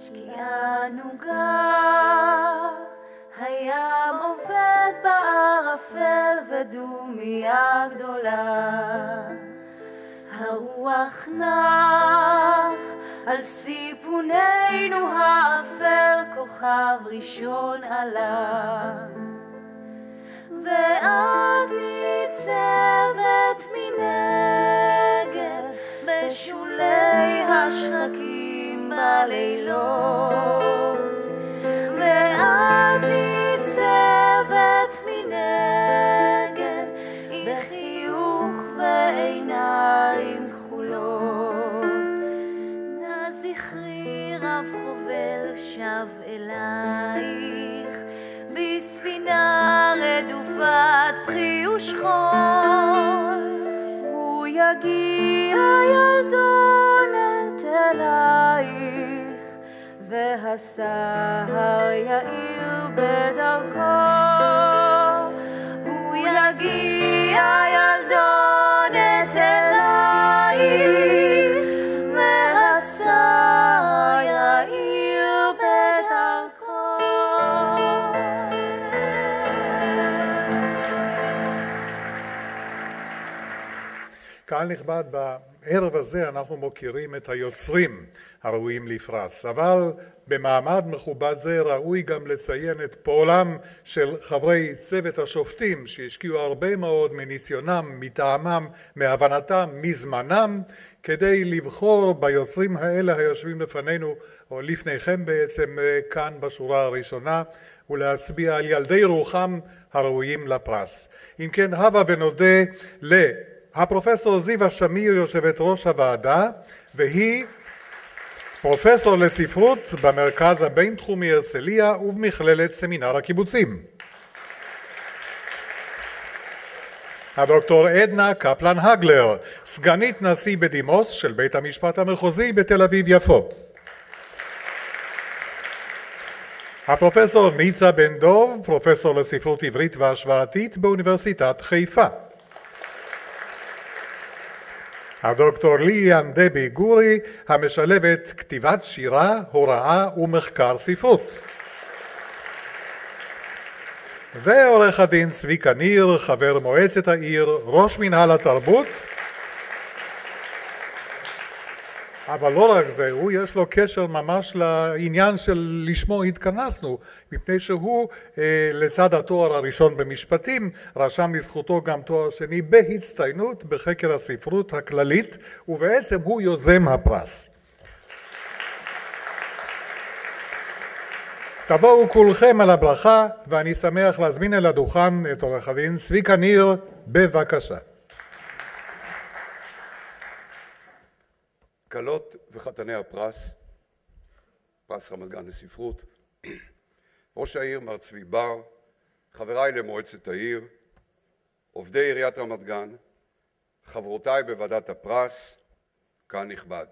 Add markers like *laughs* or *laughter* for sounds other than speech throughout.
שקיעה נוגה, הים עובד בערפל ודומיה גדולה. הרוח נח על סיפוננו האפל, כוכב ראשון עלה. ואת ניצבת מנגד בשולי השחקים בלילות ואת ניצבת מנגד בחיוך ועיניים כחולות. נא זכרי רב חובל שב אלייך בספינה רדופת בכי ושכול. הוא יגיע ילדונת והסהר יאיר בדרכו. הוא יגיע ילדונת אלייך והסהר יאיר בדרכו. קהל נכבד, בערב הזה אנחנו מוקירים את היוצרים הראויים לפרס, אבל במעמד מכובד זה ראוי גם לציין את פועלם של חברי צוות השופטים שהשקיעו הרבה מאוד מניסיונם, מטעמם, מהבנתם, מזמנם, כדי לבחור ביוצרים האלה היושבים לפנינו, או לפניכם בעצם כאן בשורה הראשונה, ולהצביע על ילדי רוחם הראויים לפרס. אם כן, הבה ונודה ל... הפרופסור זיווה שמיר יושבת ראש הוועדה והיא פרופסור לספרות במרכז הבינתחומי הרצליה ובמכללת סמינר הקיבוצים. הדוקטור עדנה קפלן הגלר, סגנית נשיא בדימוס של בית המשפט המחוזי בתל אביב יפו. הפרופסור ניצה בן דוב, פרופסור לספרות עברית והשוואתית באוניברסיטת חיפה. הדוקטור ליאן דבי גורי המשלבת כתיבת שירה, הוראה ומחקר ספרות. ועורך הדין צביקה ניר, חבר מועצת העיר, ראש מנהל התרבות אבל לא רק זה, הוא יש לו קשר ממש לעניין של לשמו התכנסנו, מפני שהוא לצד התואר הראשון במשפטים רשם לזכותו גם תואר שני בהצטיינות בחקר הספרות הכללית ובעצם הוא יוזם הפרס. תבואו כולכם על הברכה ואני שמח להזמין אל הדוכן את עורך הדין צביקה ניר, בבקשה. כלות וחתני הפרס, פרס רמת גן לספרות, *clears throat* ראש העיר מר צבי בר, חבריי למועצת העיר, עובדי עיריית רמת גן, חברותיי בוועדת הפרס, קהל נכבד.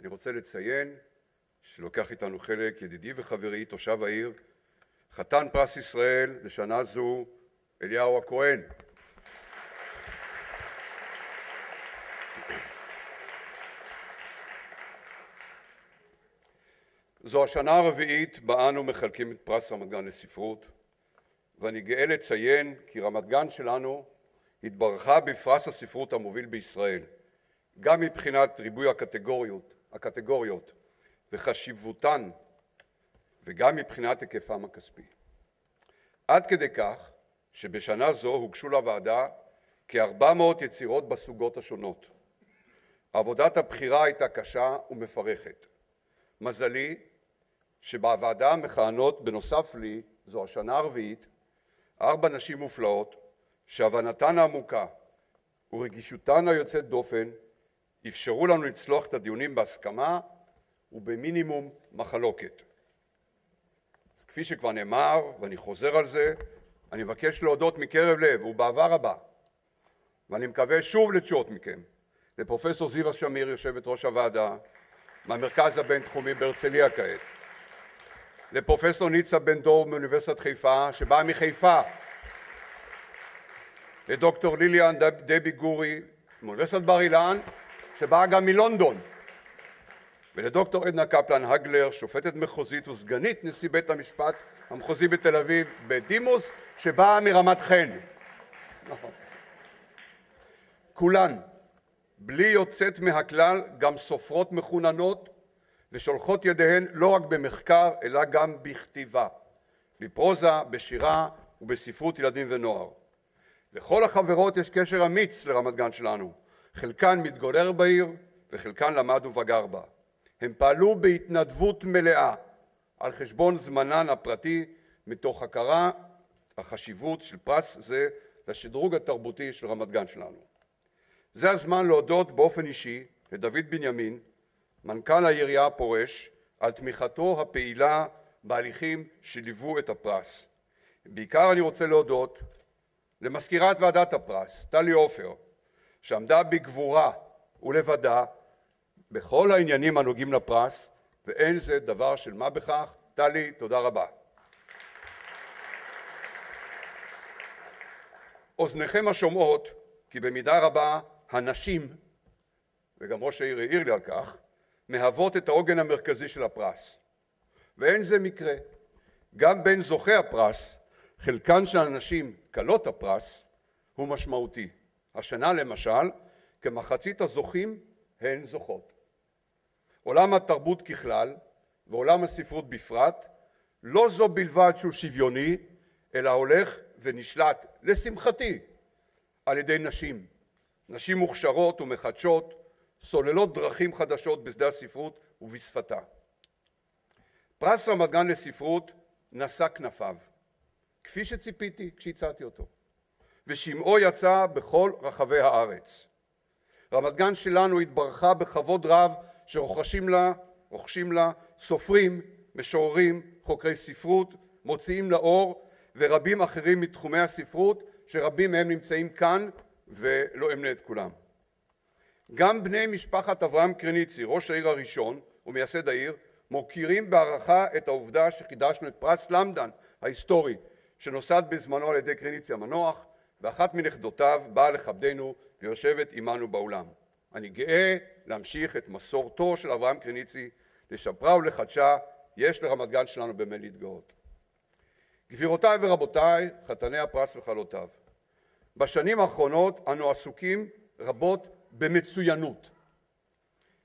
אני רוצה לציין שלוקח איתנו חלק ידידי וחברי, תושב העיר, חתן פרס ישראל לשנה זו, אליהו הכהן. זו השנה הרביעית בה אנו מחלקים את פרס רמת גן לספרות, ואני גאה לציין כי רמת גן שלנו התברכה בפרס הספרות המוביל בישראל, גם מבחינת ריבוי הקטגוריות, הקטגוריות וחשיבותן, וגם מבחינת היקפם הכספי. עד כדי כך שבשנה זו הוגשו לוועדה כ-400 יצירות בסוגות השונות. עבודת הבחירה הייתה קשה ומפרכת. מזלי שבוועדה מכהנות בנוסף לי, זו השנה הרביעית, ארבע נשים מופלאות שהבנתן העמוקה ורגישותן היוצאת דופן אפשרו לנו לצלוח את הדיונים בהסכמה ובמינימום מחלוקת. אז כפי שכבר נאמר, ואני חוזר על זה, אני מבקש להודות מקרב לב ובאהבה רבה, ואני מקווה שוב לתשואות מכם, לפרופסור זיווה שמיר, יושבת ראש הוועדה, מהמרכז הבינתחומי בהרצליה כעת, לפרופסור ניצה בן דור מאוניברסיטת חיפה, שבאה מחיפה, לדוקטור ליליאן דבי גורי מאוניברסיטת בר אילן, שבאה גם מלונדון, ולדוקטור עדנה קפלן הגלר, שופטת מחוזית וסגנית נשיא בית המשפט המחוזי בתל אביב בדימוס, שבאה מרמת חן. כולן, בלי יוצאת מהכלל, גם סופרות מחוננות ושולחות ידיהן לא רק במחקר, אלא גם בכתיבה, בפרוזה, בשירה ובספרות ילדים ונוער. לכל החברות יש קשר אמיץ לרמת גן שלנו, חלקן מתגורר בעיר וחלקן למד ובגר בה. הם פעלו בהתנדבות מלאה על חשבון זמנן הפרטי מתוך הכרה החשיבות של פרס זה לשדרוג התרבותי של רמת גן שלנו. זה הזמן להודות באופן אישי לדוד בנימין, מנכ"ל העירייה הפורש, על תמיכתו הפעילה בהליכים שליוו את הפרס. בעיקר אני רוצה להודות למזכירת ועדת הפרס, טלי עופר, שעמדה בגבורה ולבדה בכל העניינים הנוגעים לפרס, ואין זה דבר של מה בכך. טלי, תודה רבה. אוזניכם השומעות כי במידה רבה הנשים, וגם ראש העיר העיר לי על כך, מהוות את העוגן המרכזי של הפרס. ואין זה מקרה. גם בין זוכי הפרס, חלקן של הנשים כלות הפרס, הוא משמעותי. השנה למשל, כמחצית הזוכים הן זוכות. עולם התרבות ככלל ועולם הספרות בפרט לא זו בלבד שהוא שוויוני אלא הולך ונשלט לשמחתי על ידי נשים נשים מוכשרות ומחדשות סוללות דרכים חדשות בשדה הספרות ובשפתה פרס רמת גן לספרות נשא כנפיו כפי שציפיתי כשהצעתי אותו ושמעו יצא בכל רחבי הארץ רמת גן שלנו התברכה בכבוד רב שרוכשים לה, רוכשים לה סופרים, משוררים, חוקרי ספרות, מוציאים לאור ורבים אחרים מתחומי הספרות שרבים מהם נמצאים כאן ולא אמנה את כולם. גם בני משפחת אברהם קרניצי, ראש העיר הראשון ומייסד העיר, מוקירים בהערכה את העובדה שחידשנו את פרס למדן ההיסטורי שנוסד בזמנו על ידי קרניצי המנוח ואחת מנכדותיו באה לכבדנו ויושבת עמנו באולם. אני גאה להמשיך את מסורתו של אברהם קרניצי, לשפרה ולחדשה, יש לרמת גן שלנו במה להתגאות. גבירותיי ורבותיי, חתני הפרס וכלותיו, בשנים האחרונות אנו עסוקים רבות במצוינות,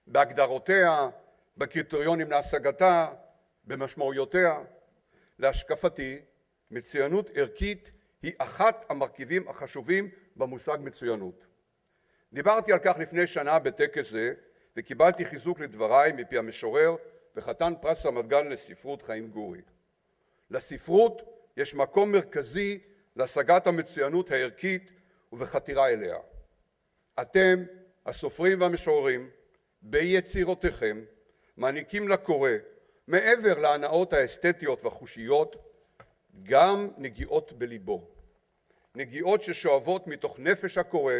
בהגדרותיה, בקריטריונים להשגתה, במשמעויותיה. להשקפתי, מצוינות ערכית היא אחת המרכיבים החשובים במושג מצוינות. דיברתי על כך לפני שנה בטקס זה וקיבלתי חיזוק לדבריי מפי המשורר וחתן פרס רמת גן לספרות חיים גורי. לספרות יש מקום מרכזי להשגת המצוינות הערכית ובחתירה אליה. אתם, הסופרים והמשוררים, ביצירותיכם, מעניקים לקורא, מעבר להנאות האסתטיות והחושיות, גם נגיעות בליבו. נגיעות ששואבות מתוך נפש הקורא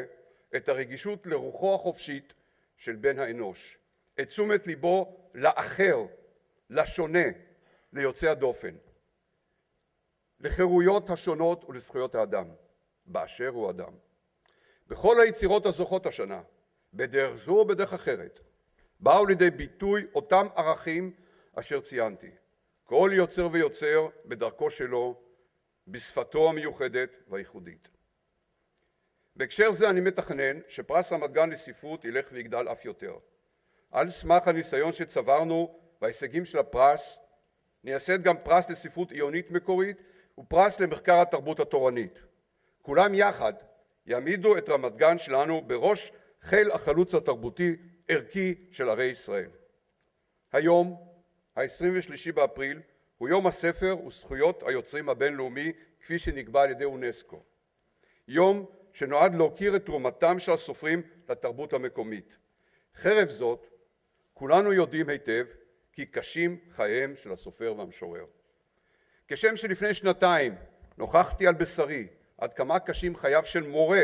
את הרגישות לרוחו החופשית של בן האנוש, את תשומת ליבו לאחר, לשונה, ליוצא הדופן, לחירויות השונות ולזכויות האדם, באשר הוא אדם. בכל היצירות הזוכות השנה, בדרך זו או בדרך אחרת, באו לידי ביטוי אותם ערכים אשר ציינתי. כל יוצר ויוצר בדרכו שלו, בשפתו המיוחדת והייחודית. בהקשר זה אני מתכנן שפרס רמת גן לספרות ילך ויגדל אף יותר. על סמך הניסיון שצברנו וההישגים של הפרס, נייסד גם פרס לספרות עיונית מקורית ופרס למחקר התרבות התורנית. כולם יחד יעמידו את רמת גן שלנו בראש חיל החלוץ התרבותי ערכי של ערי ישראל. היום, ה-23 באפריל, הוא יום הספר וזכויות היוצרים הבינלאומי כפי שנקבע על ידי אונסקו. יום שנועד להוקיר את תרומתם של הסופרים לתרבות המקומית. חרף זאת, כולנו יודעים היטב כי קשים חייהם של הסופר והמשורר. כשם שלפני שנתיים נוכחתי על בשרי עד כמה קשים חייו של מורה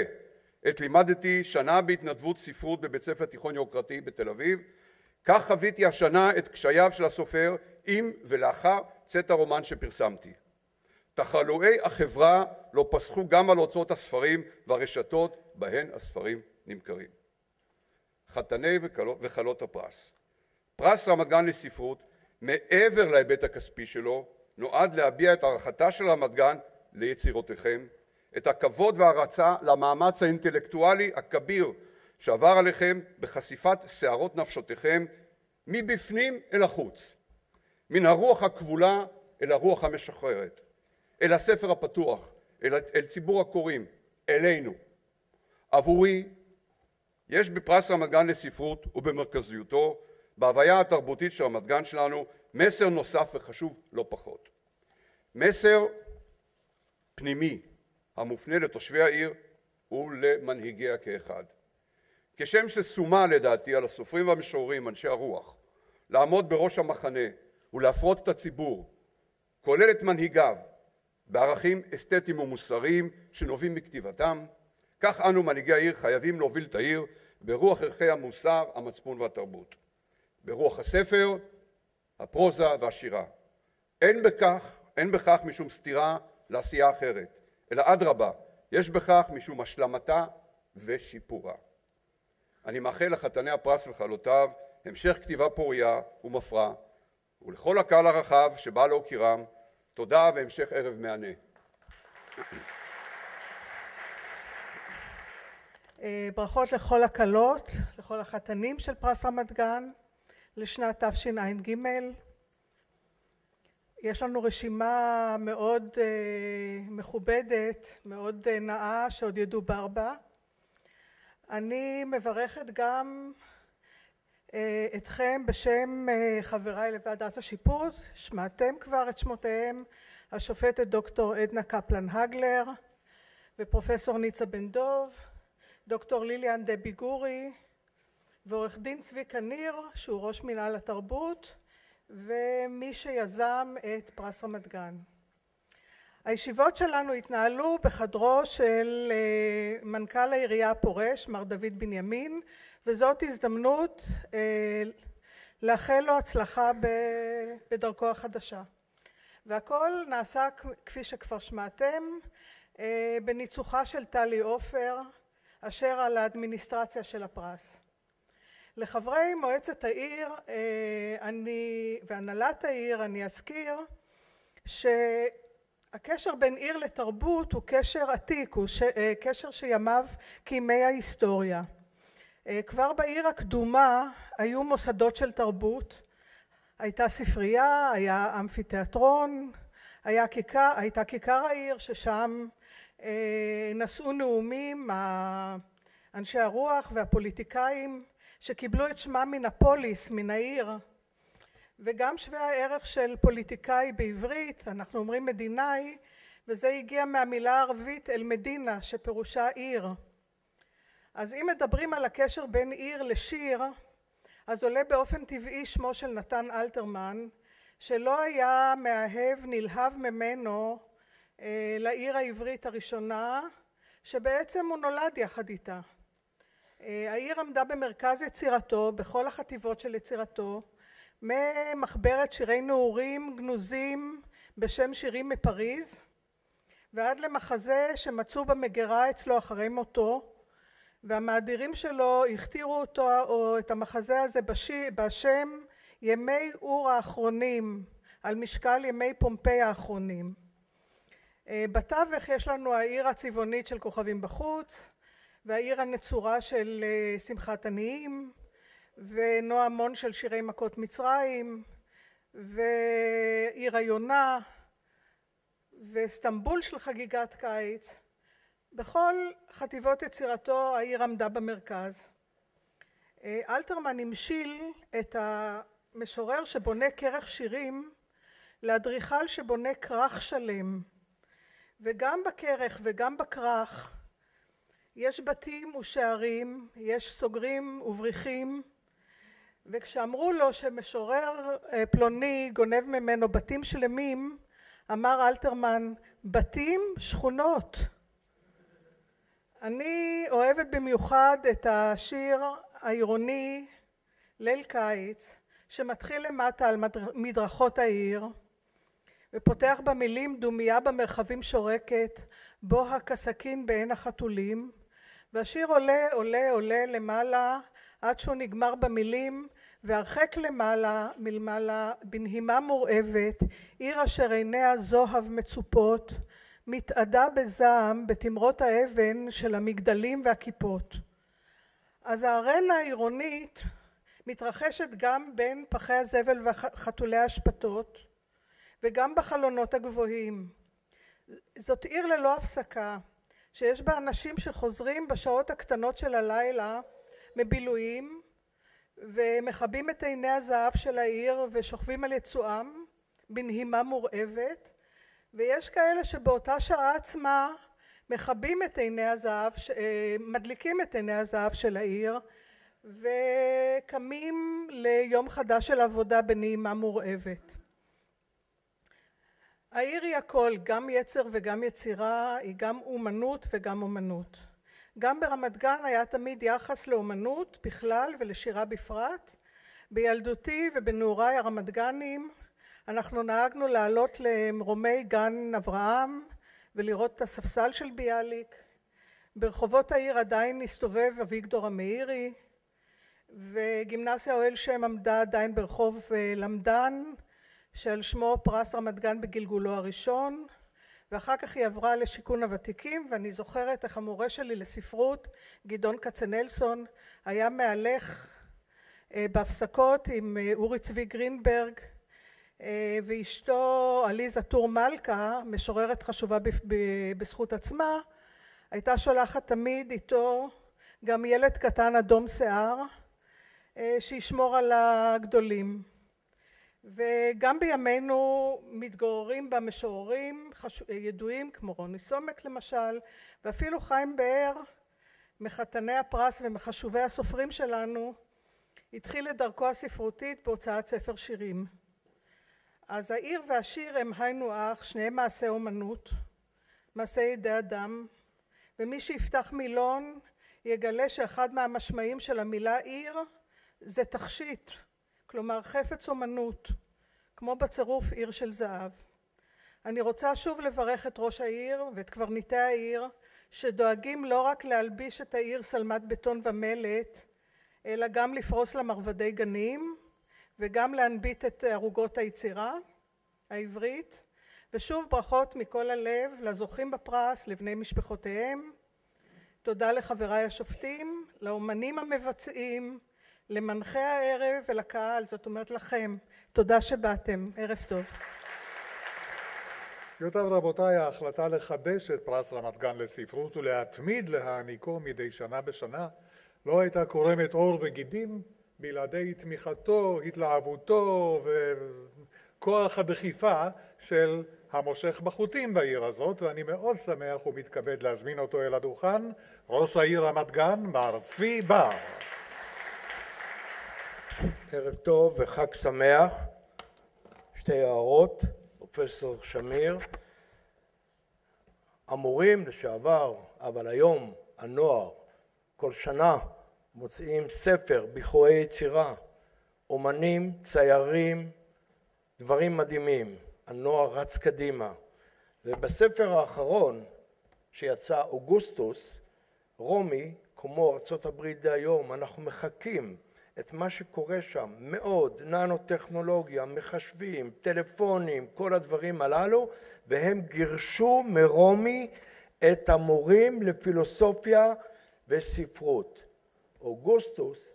עת לימדתי שנה בהתנדבות ספרות בבית ספר תיכון יוקרתי בתל אביב, כך חוויתי השנה את קשייו של הסופר עם ולאחר צאת הרומן שפרסמתי. תחלואי החברה לא פסחו גם על הוצאות הספרים והרשתות בהן הספרים נמכרים. חתני וכלות הפרס, פרס רמת גן לספרות, מעבר להיבט הכספי שלו, נועד להביע את הערכתה של רמת גן ליצירותיכם, את הכבוד וההערצה למאמץ האינטלקטואלי הכביר שעבר עליכם בחשיפת שערות נפשותיכם מבפנים אל החוץ, מן הרוח הכבולה אל הרוח המשחררת, אל הספר הפתוח, אל, אל ציבור הקוראים, אלינו. עבורי יש בפרס רמת גן לספרות ובמרכזיותו, בהוויה התרבותית של רמת גן שלנו, מסר נוסף וחשוב לא פחות. מסר פנימי המופנה לתושבי העיר ולמנהיגיה כאחד. כשם שסומה לדעתי על הסופרים והמשוררים, אנשי הרוח, לעמוד בראש המחנה ולהפרות את הציבור, כולל את מנהיגיו, בערכים אסתטיים ומוסריים שנובעים מכתיבתם, כך אנו מנהיגי העיר חייבים להוביל את העיר ברוח ערכי המוסר, המצפון והתרבות, ברוח הספר, הפרוזה והשירה. אין בכך, אין בכך משום סתירה לעשייה אחרת, אלא אדרבה, יש בכך משום השלמתה ושיפורה. אני מאחל לחתני הפרס וכלותיו המשך כתיבה פוריה ומפרה, ולכל הקהל הרחב שבא להוקירם, תודה והמשך ערב מהנה. אה, ברכות לכל הכלות, לכל החתנים של פרס רמת גן לשנת תשע"ג. יש לנו רשימה מאוד uh, מכובדת, מאוד uh, נאה, שעוד ידובר בה. אני מברכת גם uh, אתכם בשם חבריי לוועדת השיפוט, שמעתם כבר את שמותיהם, השופטת דוקטור עדנה קפלן הגלר ופרופסור ניצה בן דוב, דוקטור ליליאן דבי גורי ועורך דין צביקה ניר שהוא ראש מנהל התרבות ומי שיזם את פרס רמת גן. הישיבות שלנו התנהלו בחדרו של אה, מנכ"ל העירייה הפורש מר דוד בנימין וזאת הזדמנות אה, לאחל לו הצלחה בדרכו החדשה והכל נעשה כפי שכבר שמעתם אה, בניצוחה של טלי עופר אשר על האדמיניסטרציה של הפרס. לחברי מועצת העיר אה, אני, והנהלת העיר אני אזכיר שהקשר בין עיר לתרבות הוא קשר עתיק, הוא ש, אה, קשר שימיו כימי ההיסטוריה. אה, כבר בעיר הקדומה היו מוסדות של תרבות, הייתה ספרייה, היה אמפיתיאטרון, היה כיכר, הייתה כיכר העיר ששם נשאו נאומים אנשי הרוח והפוליטיקאים שקיבלו את שמם מן הפוליס, מן העיר, וגם שווה הערך של פוליטיקאי בעברית, אנחנו אומרים מדינאי, וזה הגיע מהמילה הערבית אל מדינה, שפירושה עיר. אז אם מדברים על הקשר בין עיר לשיר, אז עולה באופן טבעי שמו של נתן אלתרמן, שלא היה מאהב נלהב ממנו אה, לעיר העברית הראשונה, שבעצם הוא נולד יחד איתה. אה, העיר עמדה במרכז יצירתו, בכל החטיבות של יצירתו, ממחברת שירי נעורים גנוזים בשם שירים מפריז, ועד למחזה שמצאו במגירה אצלו אחרי מותו, והמאדירים שלו הכתירו אותו או את המחזה הזה בשי, בשם ימי אור האחרונים, על משקל ימי פומפיי האחרונים. אה, בתווך יש לנו העיר הצבעונית של כוכבים בחוץ, והעיר הנצורה של אה, שמחת עניים ונועמון של שירי מכות מצרים ועיר היונה ואסטנבול של חגיגת קיץ בכל חטיבות יצירתו העיר עמדה במרכז. אה, אלתרמן המשיל את המשורר שבונה כרך שירים לאדריכל שבונה כרך שלם וגם בכרך וגם בכרך יש בתים ושערים, יש סוגרים ובריחים, וכשאמרו לו שמשורר אה, פלוני גונב ממנו בתים שלמים, אמר אלתרמן, בתים, שכונות. אני אוהבת במיוחד את השיר העירוני ליל קיץ, שמתחיל למטה על מדרכות העיר, ופותח במילים דומייה במרחבים שורקת, בו הכסכין בעין החתולים, והשיר עולה עולה עולה למעלה עד שהוא נגמר במילים והרחק למעלה מלמעלה בנהימה מורעבת עיר אשר עיניה זוהב מצופות מתאדה בזעם בתמרות האבן של המגדלים והכיפות. אז הארנה העירונית מתרחשת גם בין פחי הזבל וחתולי האשפתות וגם בחלונות הגבוהים. זאת עיר ללא הפסקה שיש בה אנשים שחוזרים בשעות הקטנות של הלילה מבילויים ומכבים את עיני הזהב של העיר ושוכבים על יצואם בנהימה מורעבת ויש כאלה שבאותה שעה עצמה מכבים את עיני הזהב, מדליקים את עיני הזהב של העיר וקמים ליום חדש של עבודה בנעימה מורעבת. העיר היא הכל, גם יצר וגם יצירה, היא גם אומנות וגם אומנות. גם ברמת גן היה תמיד יחס לאומנות בכלל ולשירה בפרט. בילדותי ובנעוריי הרמת גנים אנחנו נהגנו לעלות למרומי גן אברהם ולראות את הספסל של ביאליק. ברחובות העיר עדיין הסתובב אביגדור המאירי וגימנסיה אוהל שם עמדה עדיין ברחוב אה, למדן שעל שמו פרס רמת גן בגלגולו הראשון ואחר כך היא עברה לשיכון הוותיקים ואני זוכרת איך המורה שלי לספרות גדעון כצנלסון היה מהלך אה, בהפסקות עם אה, אורי צבי גרינברג ואשתו עליזה טור מלכה משוררת חשובה בזכות עצמה הייתה שולחת תמיד איתו גם ילד קטן אדום שיער שישמור על הגדולים וגם בימינו מתגוררים בה משוררים ידועים כמו רוני סומק למשל ואפילו חיים באר מחתני הפרס ומחשובי הסופרים שלנו התחיל את דרכו הספרותית בהוצאת ספר שירים. אז העיר והשיר הם היינו אח, שניהם מעשי אומנות, מעשי ידי אדם, ומי שיפתח מילון יגלה שאחד מהמשמעים של המילה עיר זה תכשיט, כלומר חפץ אומנות, כמו בצירוף עיר של זהב. אני רוצה שוב לברך את ראש העיר ואת קברניטי העיר שדואגים לא רק להלביש את העיר שלמת בטון ומלט אלא גם לפרוס לה מרבדי גנים וגם להנביט את ערוגות היצירה העברית ושוב ברכות מכל הלב לזוכים בפרס, לבני משפחותיהם. תודה לחבריי השופטים, לאומנים המבצעים, למנחי הערב ולקהל, זאת אומרת לכם. תודה שבאתם. ערב טוב. גבירותיי ורבותיי, ההחלטה לחדש את פרס רמת גן לספרות ולהתמיד להעניקו מדי שנה בשנה לא הייתה קורמת עור וגידים בלעדי תמיכתו, התלהבותו וכוח הדחיפה של המושך בחוטים בעיר הזאת ואני מאוד שמח ומתכבד להזמין אותו אל הדוכן ראש העיר רמת גן מר צבי בר ערב טוב וחג שמח. שתי הערות, פרופסור שמיר. המורים לשעבר, אבל היום הנוער, כל שנה מוצאים ספר בכורי יצירה, אומנים, ציירים, דברים מדהימים. הנוער רץ קדימה. ובספר האחרון שיצא אוגוסטוס, רומי, כמו ארצות הברית דהיום, אנחנו מחכים את מה שקורה שם מאוד, ננו-טכנולוגיה, מחשבים, טלפונים, כל הדברים הללו, והם גירשו מרומי את המורים לפילוסופיה וספרות. אוגוסטוס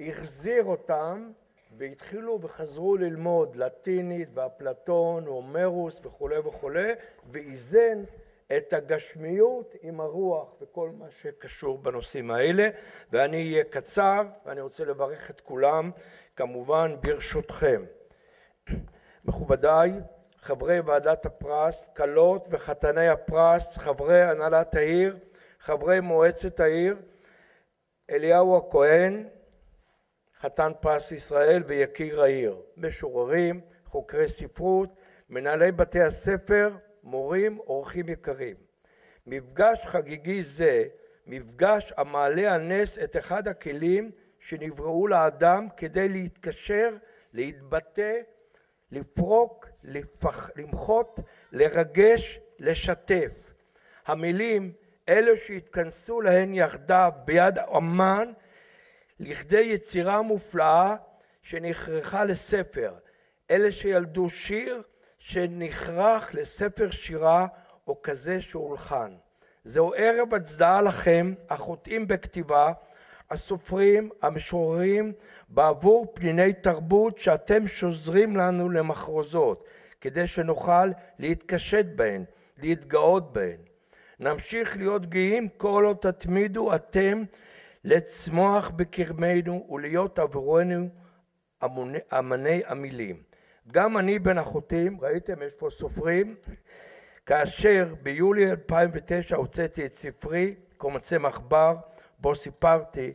החזיר אותם והתחילו וחזרו ללמוד לטינית ואפלטון והומרוס וכולי וכולי ואיזן את הגשמיות עם הרוח וכל מה שקשור בנושאים האלה ואני אהיה קצר ואני רוצה לברך את כולם כמובן ברשותכם. מכובדיי חברי ועדת הפרס, כלות וחתני הפרס, חברי הנהלת העיר, חברי מועצת העיר, אליהו הכהן, חתן פרס ישראל ויקיר העיר, משוררים, חוקרי ספרות, מנהלי בתי הספר מורים, אורחים יקרים. מפגש חגיגי זה, מפגש המעלה על נס את אחד הכלים שנבראו לאדם כדי להתקשר, להתבטא, לפרוק, לפח, למחות, לרגש, לשתף. המילים אלו שהתכנסו להן יחדיו ביד אמן לכדי יצירה מופלאה שנכרכה לספר, אלה שילדו שיר שנכרך לספר שירה או כזה שהולחן. זהו ערב הצדעה לכם, החוטאים בכתיבה, הסופרים, המשוררים, בעבור פניני תרבות שאתם שוזרים לנו למחרוזות, כדי שנוכל להתקשט בהן, להתגאות בהן. נמשיך להיות גאים כל עוד תתמידו אתם לצמוח בקרבנו ולהיות עבורנו אמני המילים. גם אני בין החוטאים, ראיתם יש פה סופרים, כאשר ביולי 2009 הוצאתי את ספרי קומצי מחבר בו סיפרתי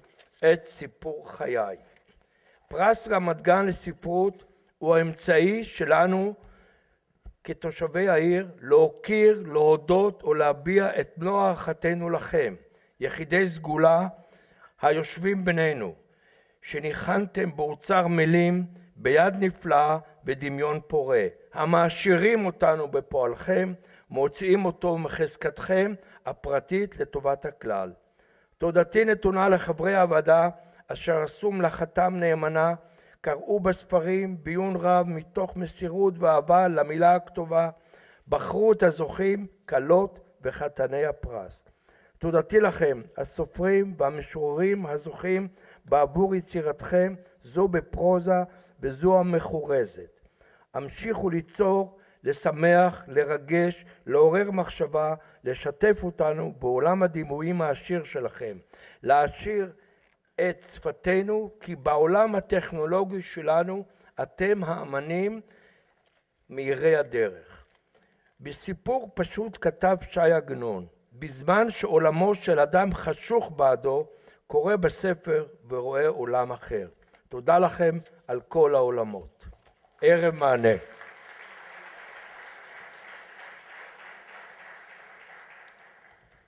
את סיפור חיי. פרס רמת גן לספרות הוא האמצעי שלנו כתושבי העיר להוקיר, להודות או להביע את מלוא הערכתנו לכם, יחידי סגולה היושבים בינינו, שניחנתם באוצר מילים ביד נפלאה ודמיון פורה, המעשירים אותנו בפועלכם, מוציאים אותו מחזקתכם הפרטית לטובת הכלל. תודתי נתונה לחברי הוועדה אשר עשו מלאכתם נאמנה, קראו בספרים בעיון רב מתוך מסירות ואהבה למילה הכתובה, בחרו את הזוכים, כלות וחתני הפרס. תודתי לכם, הסופרים והמשוררים הזוכים בעבור יצירתכם, זו בפרוזה וזו המחורזת. המשיכו ליצור, לשמח, לרגש, לעורר מחשבה, לשתף אותנו בעולם הדימויים העשיר שלכם, להעשיר את שפתנו, כי בעולם הטכנולוגי שלנו אתם האמנים מאירי הדרך. בסיפור פשוט כתב ש"י עגנון, בזמן שעולמו של אדם חשוך בעדו, קורא בספר ורואה עולם אחר. תודה לכם על כל העולמות. ערב מענה.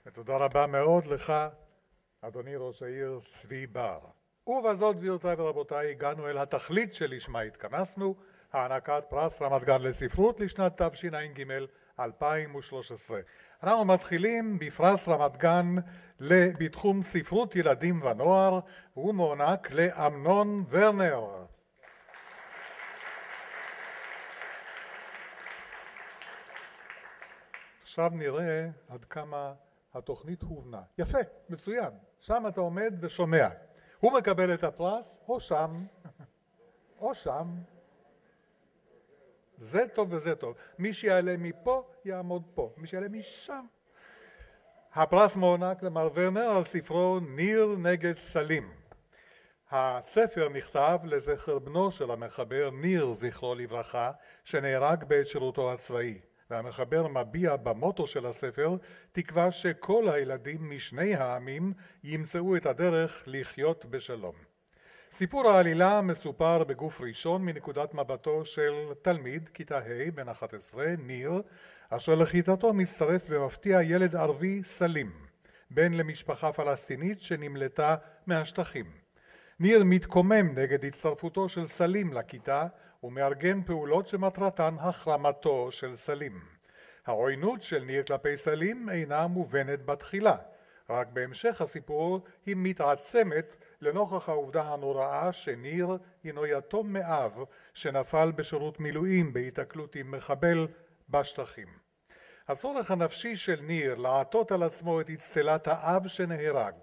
ותודה רבה מאוד לך, אדוני ראש העיר צבי בר. ובזאת, גבירותיי ורבותיי, הגענו אל התכלית שלשמה התכנסנו, הענקת פרס רמת גן לספרות לשנת תשע"ג 2013. אנחנו מתחילים בפרס רמת גן בתחום ספרות ילדים ונוער, והוא מוענק לאמנון ורנר. עכשיו נראה עד כמה התוכנית הובנה. יפה, מצוין. שם אתה עומד ושומע. הוא מקבל את הפרס, או שם, או שם. זה טוב וזה טוב. מי שיעלה מפה, יעמוד פה. מי שיעלה משם. הפרס מוענק למר ורנר על ספרו ניר נגד סלים. הספר נכתב לזכר בנו של המחבר ניר זכרו לברכה שנהרג בעת שירותו הצבאי והמחבר מביע במוטו של הספר תקווה שכל הילדים משני העמים ימצאו את הדרך לחיות בשלום. סיפור העלילה מסופר בגוף ראשון מנקודת מבטו של תלמיד כיתה ה' בן 11 ניר אשר לכיתתו מצטרף במפתיע ילד ערבי סלים בן למשפחה פלסטינית שנמלטה מהשטחים. ניר מתקומם נגד הצטרפותו של סלים לכיתה ומארגן פעולות שמטרתן החרמתו של סלים. העוינות של ניר כלפי סלים אינה מובנת בתחילה, רק בהמשך הסיפור היא מתעצמת לנוכח העובדה הנוראה שניר הינו יתום מאב שנפל בשירות מילואים בהיתקלות עם מחבל בשטחים. הצורך הנפשי של ניר לעטות על עצמו את אצטלת האב שנהרג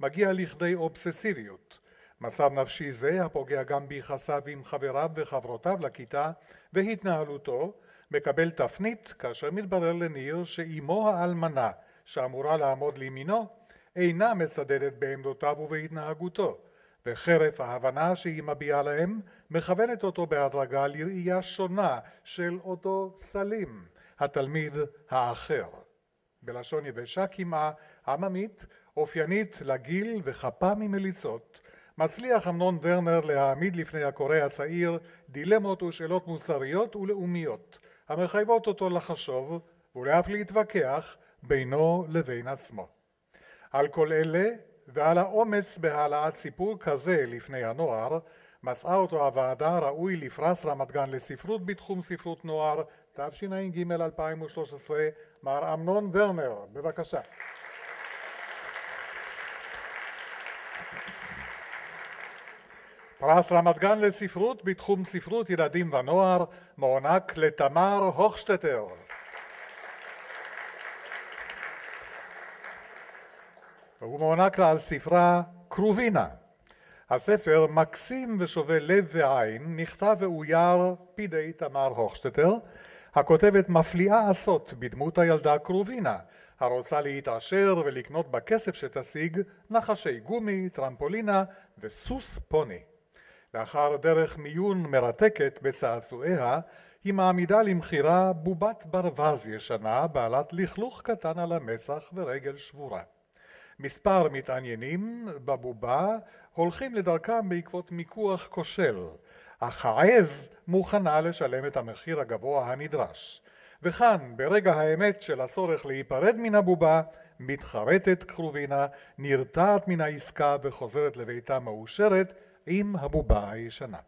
מגיע לכדי אובססיביות מצב נפשי זה, הפוגע גם ביחסיו עם חבריו וחברותיו לכיתה והתנהלותו, מקבל תפנית כאשר מתברר לניר שאימו האלמנה, שאמורה לעמוד לימינו, אינה מצדדת בעמדותיו ובהתנהגותו, וחרף ההבנה שהיא מביעה להם, מכוונת אותו בהדרגה לראייה שונה של אותו סלים, התלמיד האחר. בלשון יבשה כמעה, עממית, אופיינית לגיל וחפה ממליצות, מצליח אמנון ורנר להעמיד לפני הקורא הצעיר דילמות ושאלות מוסריות ולאומיות המחייבות אותו לחשוב ולאף להתווכח בינו לבין עצמו. על כל אלה ועל האומץ בהעלאת סיפור כזה לפני הנוער מצאה אותו הוועדה ראוי לפרס רמת גן לספרות בתחום ספרות נוער תשע"ג 2013 מר אמנון ורנר בבקשה פרס רמת גן לספרות בתחום ספרות ילדים ונוער מוענק לתמר הוכשטטר. והוא מוענק לה על ספרה קרובינה. הספר מקסים ושובה לב ועין, נכתב ואויר בידי תמר הוכשטטר, הכותבת מפליאה עשות בדמות הילדה קרובינה, הרוצה להתעשר ולקנות בכסף שתשיג נחשי גומי, טרמפולינה וסוס פוני. לאחר דרך מיון מרתקת בצעצועיה, היא מעמידה למכירה בובת ברווז ישנה בעלת לכלוך קטן על המצח ורגל שבורה. מספר מתעניינים בבובה הולכים לדרכם בעקבות מיקוח כושל, אך העז מוכנה לשלם את המחיר הגבוה הנדרש. וכאן, ברגע האמת של הצורך להיפרד מן הבובה, מתחרטת קרובינה, נרתעת מן העסקה וחוזרת לביתה מאושרת עם הבובה הישנה.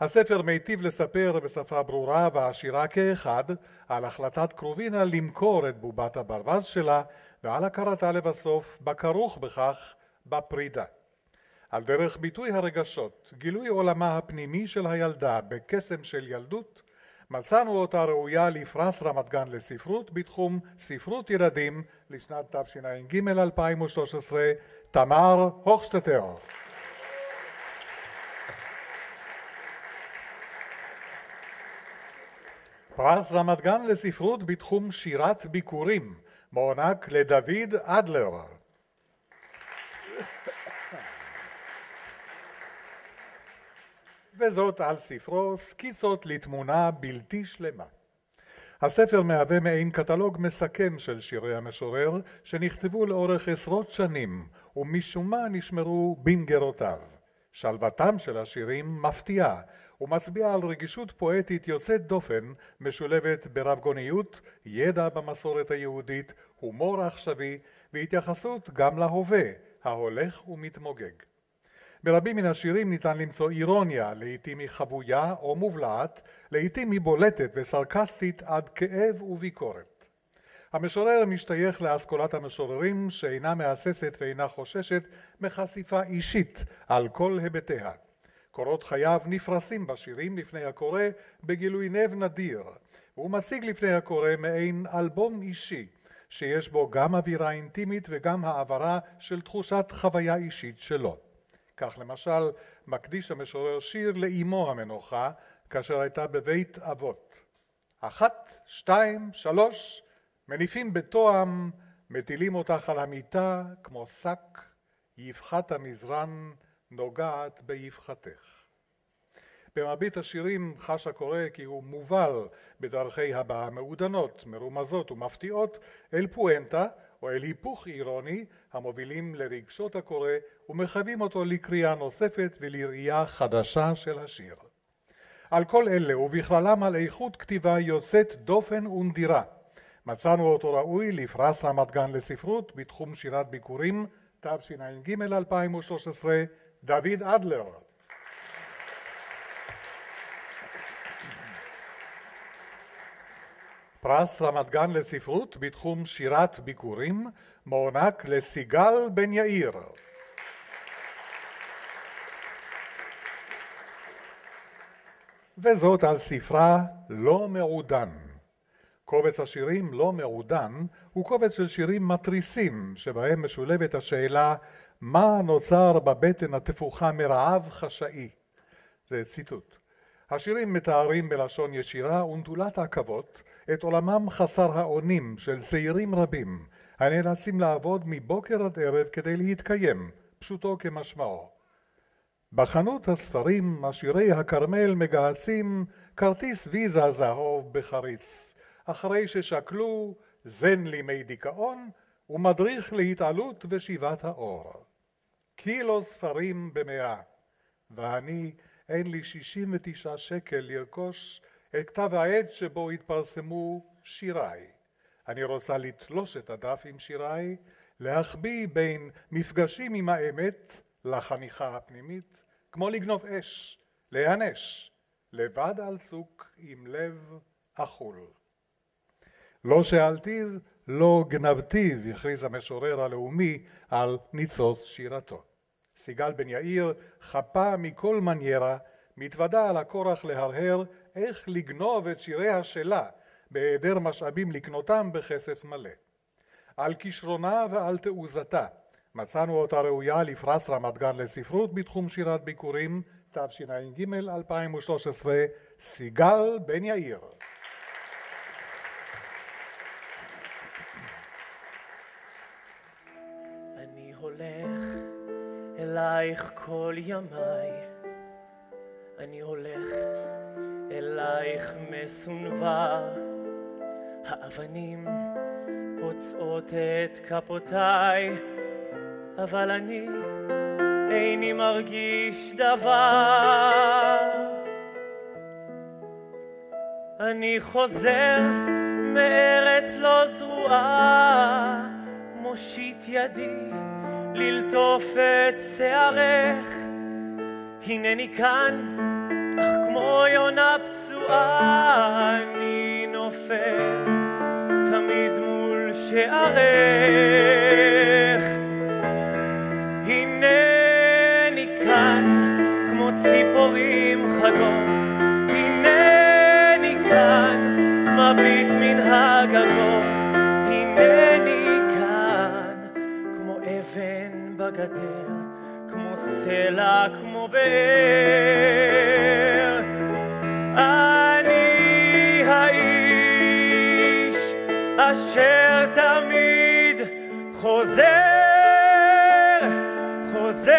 הספר מיטיב לספר בשפה ברורה ועשירה כאחד על החלטת קרובינה למכור את בובת הברווז שלה ועל הכרתה לבסוף בכרוך בכך בפרידה. על דרך ביטוי הרגשות, גילוי עולמה הפנימי של הילדה בקסם של ילדות, מצאנו אותה ראויה לפרס רמת גן לספרות בתחום ספרות ילדים לשנת תשע"ג 2013, תמר הוכשטטר. פרס רמת גן לספרות בתחום שירת ביקורים מוענק לדוד אדלר. וזאת על ספרו סקיצות לתמונה בלתי שלמה. הספר מהווה מעין קטלוג מסכם של שירי המשורר שנכתבו לאורך עשרות שנים ומשום מה נשמרו במגרותיו. שלוותם של השירים מפתיעה ומצביעה על רגישות פואטית יוצאת דופן משולבת ברב גוניות, ידע במסורת היהודית, הומור עכשווי והתייחסות גם להווה ההולך ומתמוגג. ברבים מן השירים ניתן למצוא אירוניה, לעתים היא חבויה או מובלעת, לעתים היא בולטת וסרקסטית עד כאב וביקורת. המשורר משתייך לאסכולת המשוררים שאינה מהססת ואינה חוששת מחשיפה אישית על כל היבטיה. קורות חייו נפרסים בשירים לפני הקורא בגילוי נב נדיר, והוא מציג לפני הקורא מעין אלבום אישי שיש בו גם אווירה אינטימית וגם העברה של תחושת חוויה אישית שלו. כך למשל מקדיש המשורר שיר לאמו המנוחה כאשר הייתה בבית אבות. אחת, שתיים, שלוש, מניפים בתואם, מטילים אותך על המיטה כמו שק, יפחת המזרן נוגעת ביפחתך. במרבית השירים חש הקורא כי הוא מובל בדרכי הבעה מעודנות, מרומזות ומפתיעות אל פואנטה או אל היפוך אירוני המובילים לרגשות הקורא ומחייבים אותו לקריאה נוספת ולראייה חדשה של השיר. על כל אלה ובכללם על איכות כתיבה יוצאת דופן ונדירה מצאנו אותו ראוי לפרס רמת גן לספרות בתחום שירת ביקורים תשע"ג 2013 דוד אדלר פרס רמת גן לספרות בתחום שירת ביקורים מוענק לסיגל בן יאיר. וזאת על ספרה לא מעודן. קובץ השירים לא מעודן הוא קובץ של שירים מתריסים שבהם משולבת השאלה מה נוצר בבטן התפוחה מרעב חשאי. זה ציטוט. השירים מתארים בלשון ישירה ונטולת עכבות את עולמם חסר האונים של צעירים רבים הנאלצים לעבוד מבוקר עד ערב כדי להתקיים, פשוטו כמשמעו. בחנות הספרים עשירי הכרמל מגהצים כרטיס ויזה זהוב בחריץ, אחרי ששקלו זן לימי דיכאון ומדריך להתעלות ושיבת האור. קילו ספרים במאה, ואני אין לי שישים ותשעה שקל לרכוש את כתב העת שבו התפרסמו שיריי. אני רוצה לתלוש את הדף עם שיריי, להחביא בין מפגשים עם האמת לחניכה הפנימית, כמו לגנוב אש, להיענש, לבד על צוק עם לב אכול. לא שאלתיו, לא גנבתיו, הכריז המשורר הלאומי על ניצוץ שירתו. סיגל בן יאיר, חפה מכל מניירה, מתוודה על הכורח להרהר איך לגנוב את שיריה שלה בהיעדר משאבים לקנותם בכסף מלא. על כישרונה ועל תעוזתה מצאנו אותה ראויה לפרס רמת גן לספרות בתחום שירת ביקורים תשע"ג 2013 סיגל בן יאיר אלייך כל ימיי, אני הולך אלייך מסונבר, האבנים פוצעות את כפותיי, אבל אני איני מרגיש דבר. אני חוזר מארץ לא זרועה, מושיט ידי ללטוף את שערך. הנני כאן, אך כמו יונה פצועה, אני נופל תמיד מול שערך. בגדר, כמו סלע, כמו באר. אני האיש אשר תמיד חוזר, חוזר.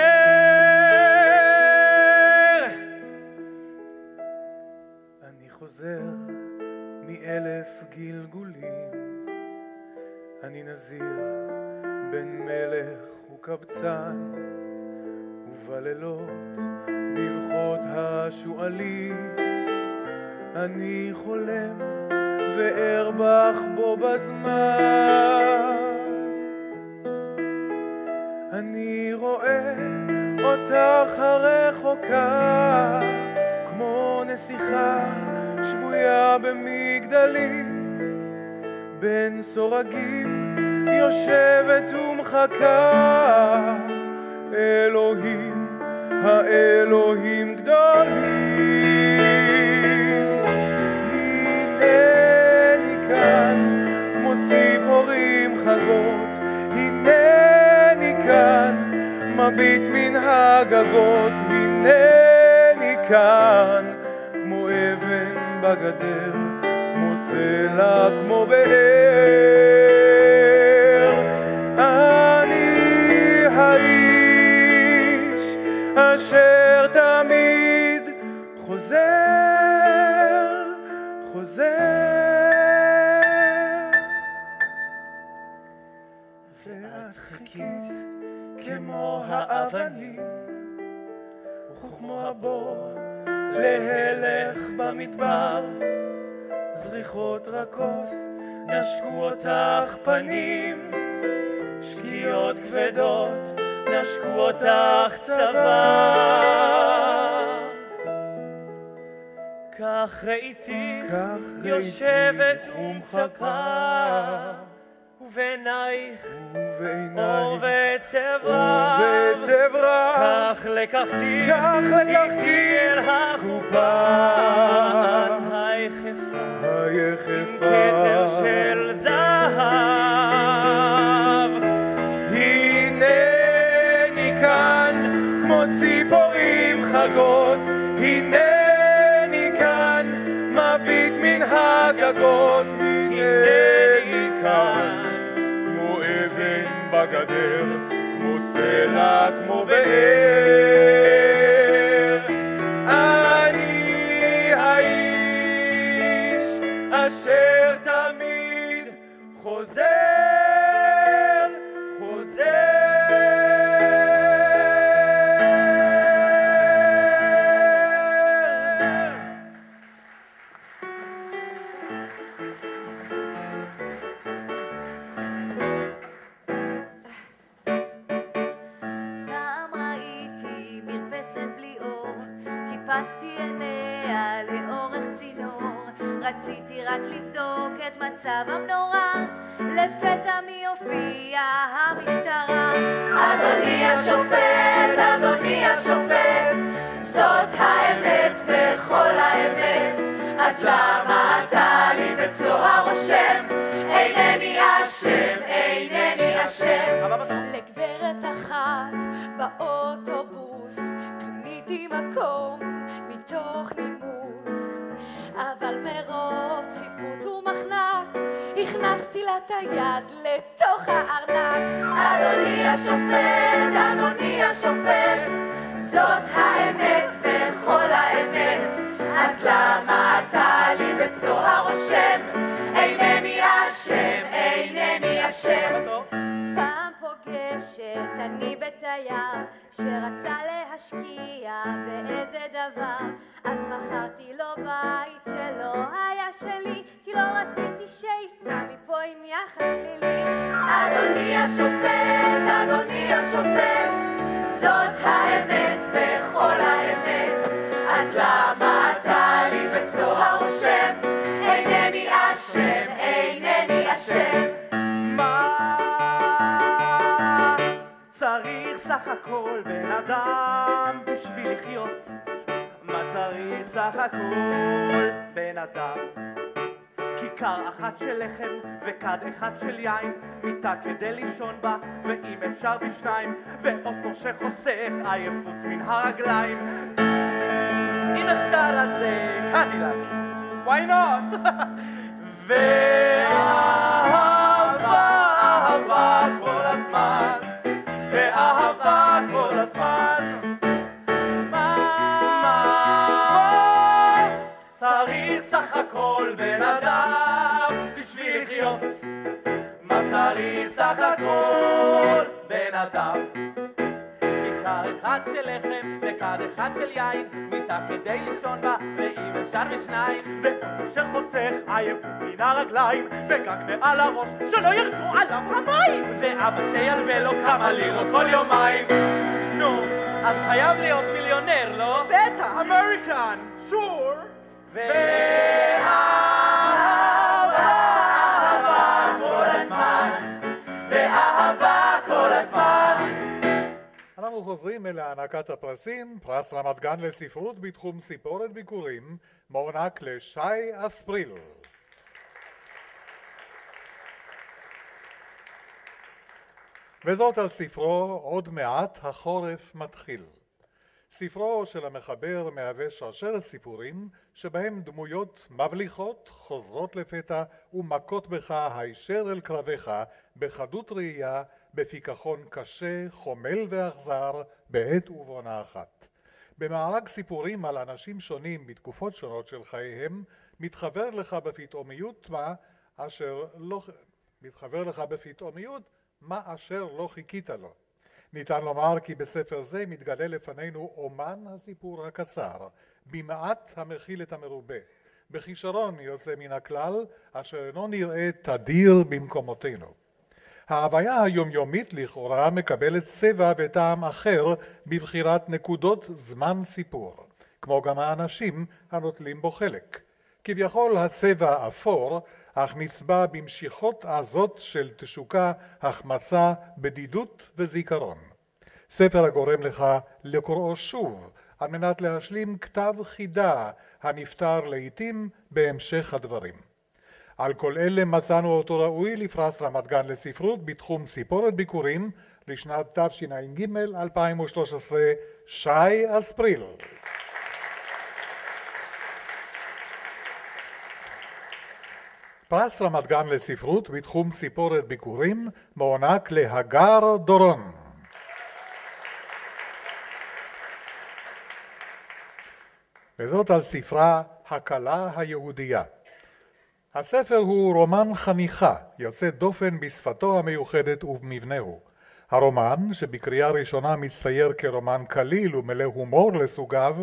אני חוזר מאלף גלגולים, אני נזיר בן מלך וקבצן, ובלילות בבחות השועלים, אני חולם וארבח בו בזמן. אני רואה אותך הרחוקה, כמו נסיכה שבויה במגדלים, בין סורגים יושבת ומחכה, אלוהים, האלוהים גדולים. הנני כאן, כמו ציפורים חגות, הנני כאן, מביט מן הגגות, הנני כאן, כמו אבן בגדר, כמו סלע, כמו באר. כמו האבנים, וכמו הבור להלך במדבר, זריחות רכות נשקו אותך פנים, שקיעות כבדות נשקו אותך צבא. כך ראיתי יושבת ומחכה, ובעינייך ועצב רב, ובעצב רב, כך לקחתי כך לקחתי אל החופה, היחפה, היחפה, כתר של זהב. הנני כאן כמו ציפורים חגות, הנני כאן מביט מן הגגות, בגדר, כמו סלע, כמו באר. אני האיש אשר תמיד חוזר. אז למה להשקיע באיזה דבר אז מכרתי לו בית שלא היה שלי כי לא רציתי שייסע מפה עם יחס שלילי אדוני השופט, אדוני השופט, זאת האמת וכל האמת, אז למה אתה לי בצוהר רושם? סך הכל בן אדם בשביל לחיות? מה צריך סך הכל בן אדם? כיכר אחת של לחם וכד אחד של יין מיטה כדי לישון בה ואם אפשר בשניים ואוטו שחוסך עייפות מן הרגליים אם אפשר אז אה, קדילק why not? *laughs* ואהבה הכל בן אדם בשביל לחיות? מה צריך סך הכל בן אדם? כיכר אחד של לחם וכד אחד של יין מיטה כדי לישון בה ואם אפשר בשניים ואוטו שחוסך עייפות מן הרגליים וגג מעל הראש שלא ירדו עליו המים ואבא שילווה לו כמה לירות כל יומיים נו, אז חייב להיות מיליונר, לא? בטח! אמריקן! שור! אנחנו חוזרים אל הענקת הפרסים, פרס רמת גן לספרות בתחום סיפורת ביקורים, מוענק לשי אספריל. וזאת על ספרו עוד מעט החורף מתחיל. ספרו של המחבר מהווה שרשרת סיפורים שבהם דמויות מבליחות חוזרות לפתע ומכות בך הישר אל קרביך בחדות ראייה בפיכחון קשה, חומל ואכזר בעת ובעונה אחת. במארג סיפורים על אנשים שונים בתקופות שונות של חייהם מתחבר לך בפתאומיות מה אשר לא מתחבר לך בפתאומיות מה אשר לא חיכית לו. ניתן לומר כי בספר זה מתגלה לפנינו אומן הסיפור הקצר, במעט המכיל את המרובה, בכישרון יוצא מן הכלל, אשר אינו נראה תדיר במקומותינו. ההוויה היומיומית לכאורה מקבלת צבע וטעם אחר בבחירת נקודות זמן סיפור, כמו גם האנשים הנוטלים בו חלק. כביכול הצבע אפור, אך נצבע במשיכות עזות של תשוקה, החמצה, בדידות וזיכרון. ספר הגורם לך לקוראו שוב, על מנת להשלים כתב חידה הנפתר לעתים בהמשך הדברים. על כל אלה מצאנו אותו ראוי לפרס רמת גן לספרות בתחום סיפורת ביקורים לשנת תשע"ג 2013 שי אספריל. פרס רמת גן לספרות בתחום סיפורת ביקורים מוענק להגר דורון. וזאת על ספרה הכלה היהודייה. הספר הוא רומן חניכה, יוצא דופן בשפתו המיוחדת ובמבנהו. הרומן, שבקריאה ראשונה מצטייר כרומן קליל ומלא הומור לסוגיו,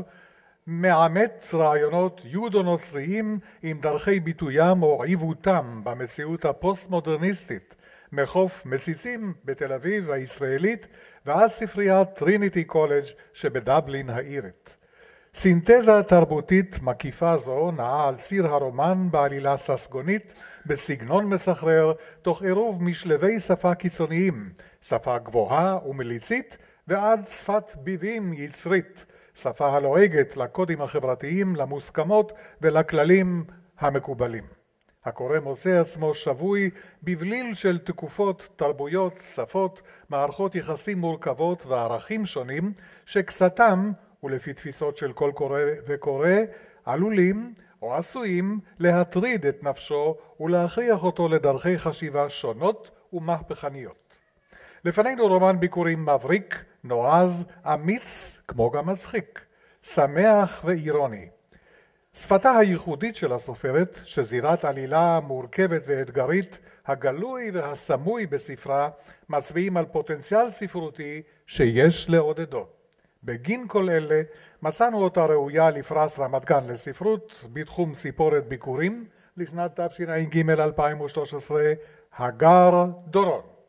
מאמץ רעיונות יודו-נוצריים עם דרכי ביטוים או עיוותם במציאות הפוסט-מודרניסטית, מחוף מציצים בתל אביב הישראלית ועד ספריית טריניטי קולג' שבדבלין האירית. סינתזה תרבותית מקיפה זו נעה על ציר הרומן בעלילה ססגונית בסגנון מסחרר תוך עירוב משלבי שפה קיצוניים, שפה גבוהה ומליצית ועד שפת ביבים יצרית, שפה הלועגת לקודים החברתיים, למוסכמות ולכללים המקובלים. הקורא מוצא עצמו שבוי בבליל של תקופות, תרבויות, שפות, מערכות יחסים מורכבות וערכים שונים שקצתם, ולפי תפיסות של כל קורא וקורא, עלולים או עשויים להטריד את נפשו ולהכריח אותו לדרכי חשיבה שונות ומהפכניות. לפנינו רומן ביקורים מבריק, נועז, אמיץ, כמו גם מצחיק, שמח ואירוני. שפתה הייחודית של הסופרת, שזירת עלילה מורכבת ואתגרית, הגלוי והסמוי בספרה, מצביעים על פוטנציאל ספרותי שיש לעודדו. בגין כל אלה מצאנו אותה ראויה לפרס רמת גן לספרות בתחום סיפורת ביקורים לשנת תשע"ג 2013, הגר דורון.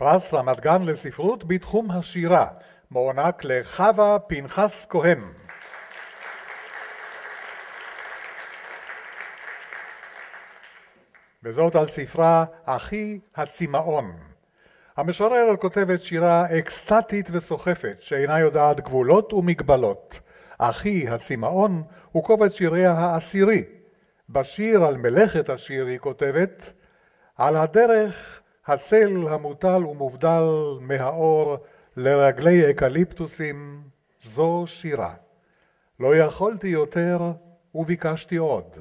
פרס רמת גן לספרות בתחום השירה, מוענק לחווה פנחס כהן. וזאת על ספרה "אחי הצמאון". המשורר כותבת שירה אקסטטית וסוחפת שאינה יודעת גבולות ומגבלות. אחי הצמאון הוא קובץ שיריה העשירי. בשיר על מלאכת השיר היא כותבת על הדרך הצל המוטל ומובדל מהאור לרגלי אקליפטוסים זו שירה. לא יכולתי יותר וביקשתי עוד.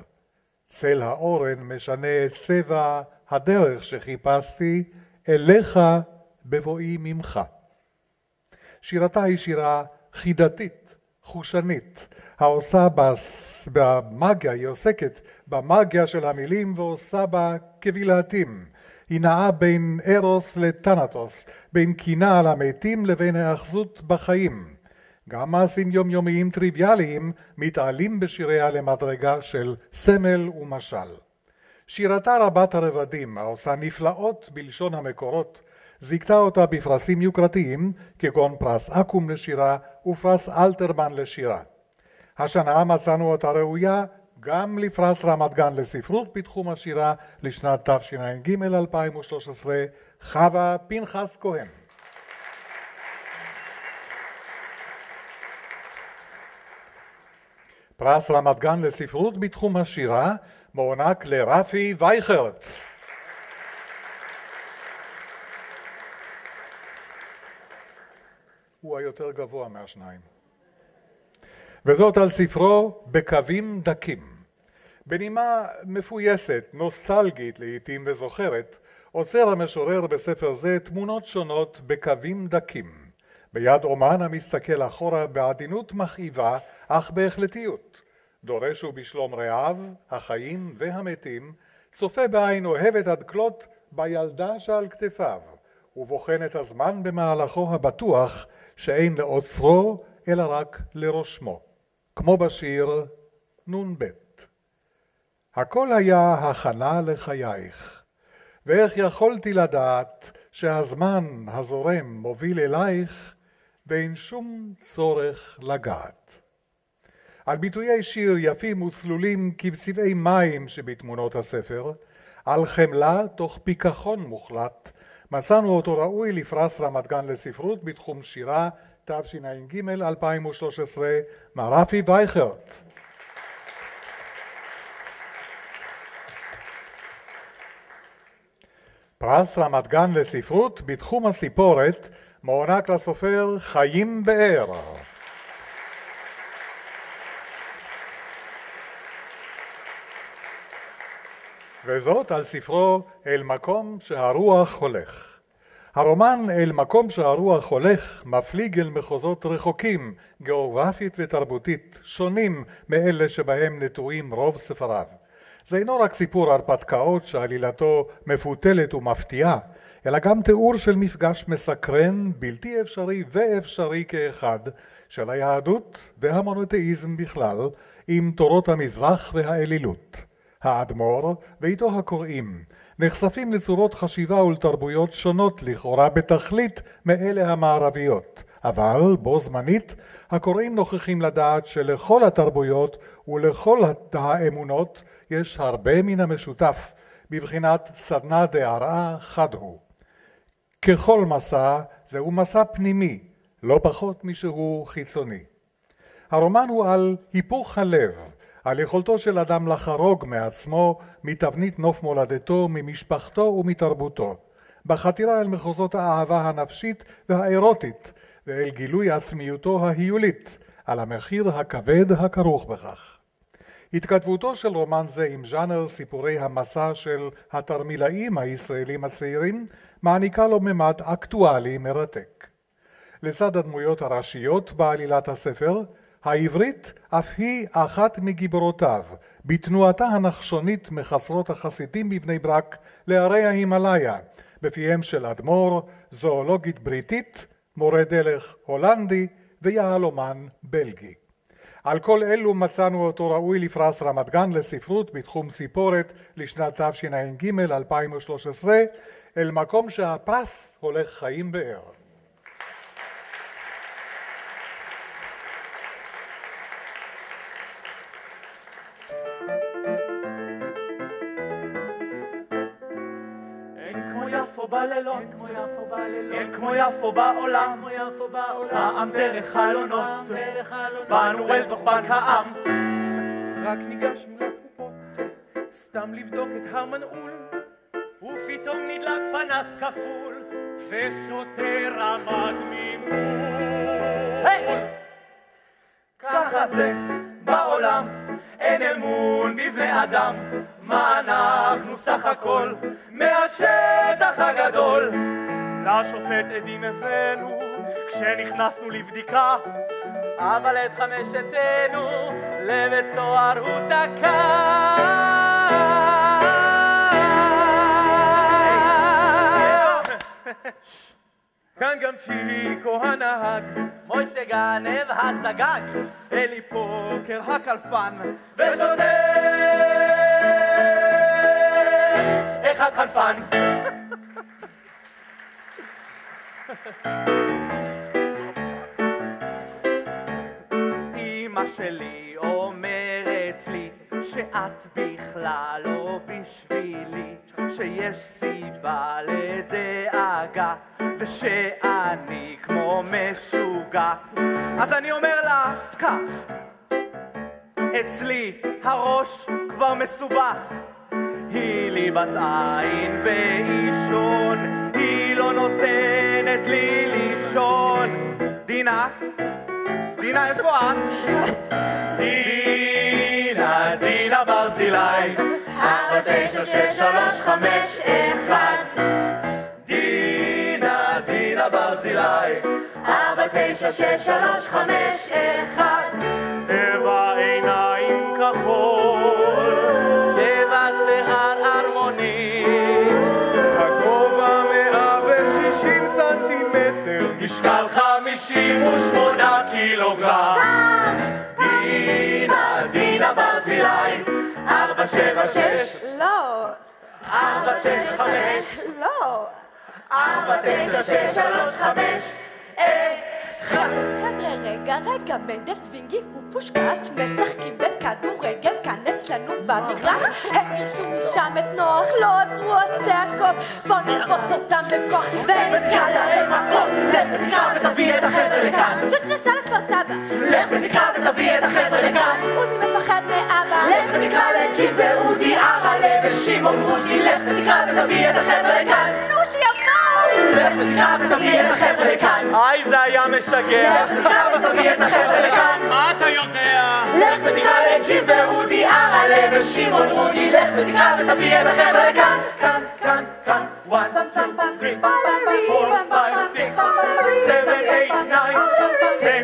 צל האורן משנה את צבע הדרך שחיפשתי אליך בבואי ממך. שירתה היא שירה חידתית, חושנית, העושה במאגיה, היא עוסקת במאגיה של המילים ועושה בה כבלהטים. היא נעה בין ארוס לטנטוס, בין קינה על המתים לבין ההאחזות בחיים. גם מעשים יומיומיים טריוויאליים מתעלים בשיריה למדרגה של סמל ומשל. שירתה רבת הרבדים, העושה נפלאות בלשון המקורות, זיכתה אותה בפרסים יוקרתיים כגון פרס אקו"ם לשירה ופרס אלתרמן לשירה. השנה מצאנו אותה ראויה גם לפרס רמת גן לספרות בתחום השירה לשנת תשע"ג 2013, חווה פנחס כהן. פרס רמת גן לספרות בתחום השירה מוענק לרפי וייכרט. הוא היותר גבוה מהשניים. וזאת על ספרו בקווים דקים. בנימה מפויסת, נוסטלגית לעתים וזוכרת, עוצר המשורר בספר זה תמונות שונות בקווים דקים. ביד אומן המסתכל אחורה בעדינות מכאיבה, אך בהחלטיות. דורש הוא בשלום רעיו, החיים והמתים, צופה בעין אוהבת עד כלות בילדה שעל כתפיו, ובוחן את הזמן במהלכו הבטוח שאין לעוצרו אלא רק לרושמו. כמו בשיר נ"ב. הכל היה הכנה לחייך, ואיך יכולתי לדעת שהזמן הזורם מוביל אלייך ואין שום צורך לגעת. על ביטויי שיר יפים וצלולים כבצבעי מים שבתמונות הספר, על חמלה תוך פיכחון מוחלט, מצאנו אותו ראוי לפרס רמת גן לספרות בתחום שירה תשע"ג 2013, מר רפי וייכרט. פרס רמת גן לספרות בתחום הסיפורת מוענק לסופר חיים באר. וזאת על ספרו אל מקום שהרוח הולך. הרומן אל מקום שהרוח הולך מפליג אל מחוזות רחוקים, גיאוגרפית ותרבותית, שונים מאלה שבהם נטועים רוב ספריו. זה אינו רק סיפור הרפתקאות שעלילתו מפותלת ומפתיעה, אלא גם תיאור של מפגש מסקרן, בלתי אפשרי ואפשרי כאחד, של היהדות והמונותאיזם בכלל, עם תורות המזרח והאלילות. האדמו"ר ואיתו הקוראים, נחשפים לצורות חשיבה ולתרבויות שונות לכאורה בתכלית מאלה המערביות, אבל בו זמנית הקוראים נוכחים לדעת שלכל התרבויות ולכל האמונות יש הרבה מן המשותף, בבחינת סדנה דהרעה חד הוא. ככל מסע זהו מסע פנימי, לא פחות משהוא חיצוני. הרומן הוא על היפוך הלב, על יכולתו של אדם לחרוג מעצמו, מתבנית נוף מולדתו, ממשפחתו ומתרבותו, בחתירה אל מחוזות האהבה הנפשית והאירוטית, ואל גילוי עצמיותו ההיולית, על המחיר הכבד הכרוך בכך. התכתבותו של רומן זה עם ז'אנר סיפורי המסע של התרמילאים הישראלים הצעירים מעניקה לו ממד אקטואלי מרתק. לצד הדמויות הראשיות בעלילת הספר, העברית אף היא אחת מגיבורותיו בתנועתה הנחשונית מחצרות החסידים בבני ברק להרי ההימאליה, בפיהם של אדמו"ר, זואולוגית בריטית, מורה דרך הולנדי ויהלומן בלגי. על כל אלו מצאנו אותו ראוי לפרס רמת גן לספרות בתחום סיפורת לשנת תשע"ג 2013 אל מקום שהפרס הולך חיים באר. אין כמו יפו בעולם, פעם דרך חלונות, באנו אל תוך בנק העם. רק ניגשנו לקופות, סתם לבדוק את המנעול, ופתאום נדלק פנס כפול, ושוטר עמד ממול. ככה זה בעולם, אין אמון בבני אדם. מה אנחנו סך הכל? מהשטח הגדול? לשופט עדים הבאנו כשנכנסנו לבדיקה. אבל את חמשתנו לבית סוהר הוא תקע. כאן גם צ'יקו הנהג מוישה גנב הזגג. אלי פוקר הקלפן. ושוטר אחד חלפן. אמא שלי אומרת לי שאת בכלל לא בשבילי, שיש סיבה לדאגה ושאני כמו משוגע. אז אני אומר לה כך, אצלי הראש כבר מסובך היא לי בת עין ואישון, היא לא נותנת לי לישון. דינה? דינה, איפה את? דינה, דינה ברזילי, ארבע תשע שש שלוש חמש אחד דינה, דינה ברזילי, ארבע תשע שש שלוש חמש אחד צבע עיניים משקל חמישים ושמונה קילוגרם. דינה, דינה ברזילי, ארבע שבע שש, לא, ארבע שש חמש, לא. ארבע תשע שש שלוש חמש, חבר'ה, רגע, רגע, מנדל צווינגי ופושקש משחקים בכדורגל כאן אצלנו במגרש הם גירשו משם את נוח, לא עזרו הצעקות בוא נתפוס אותם בכוח ונתקע להם מקום לך ותקרא ותביא את החבר'ה לכאן. שוט נסע לתפוס אבא לך ותקרא ותביא את החבר'ה לכאן. עוזי מפחד מאבא לך ותקרא לג'יפ ואודי ארלה ושמעון רודי, לך ותקרא ותביא את החבר'ה לכאן. נו לך ותקרא ותביא את החבר'ה לכאן. היי זה היה משגע לך ותקרא ותביא את החבר'ה לכאן. מה אתה יודע? לך ותקרא לג'יפ ואודי ארלה ושמעון רודי, לך ותקרא ותביא את החבר'ה לכאן. כאן, כאן, כאן. one, two, three, four, five, six, seven, eight, nine, ten.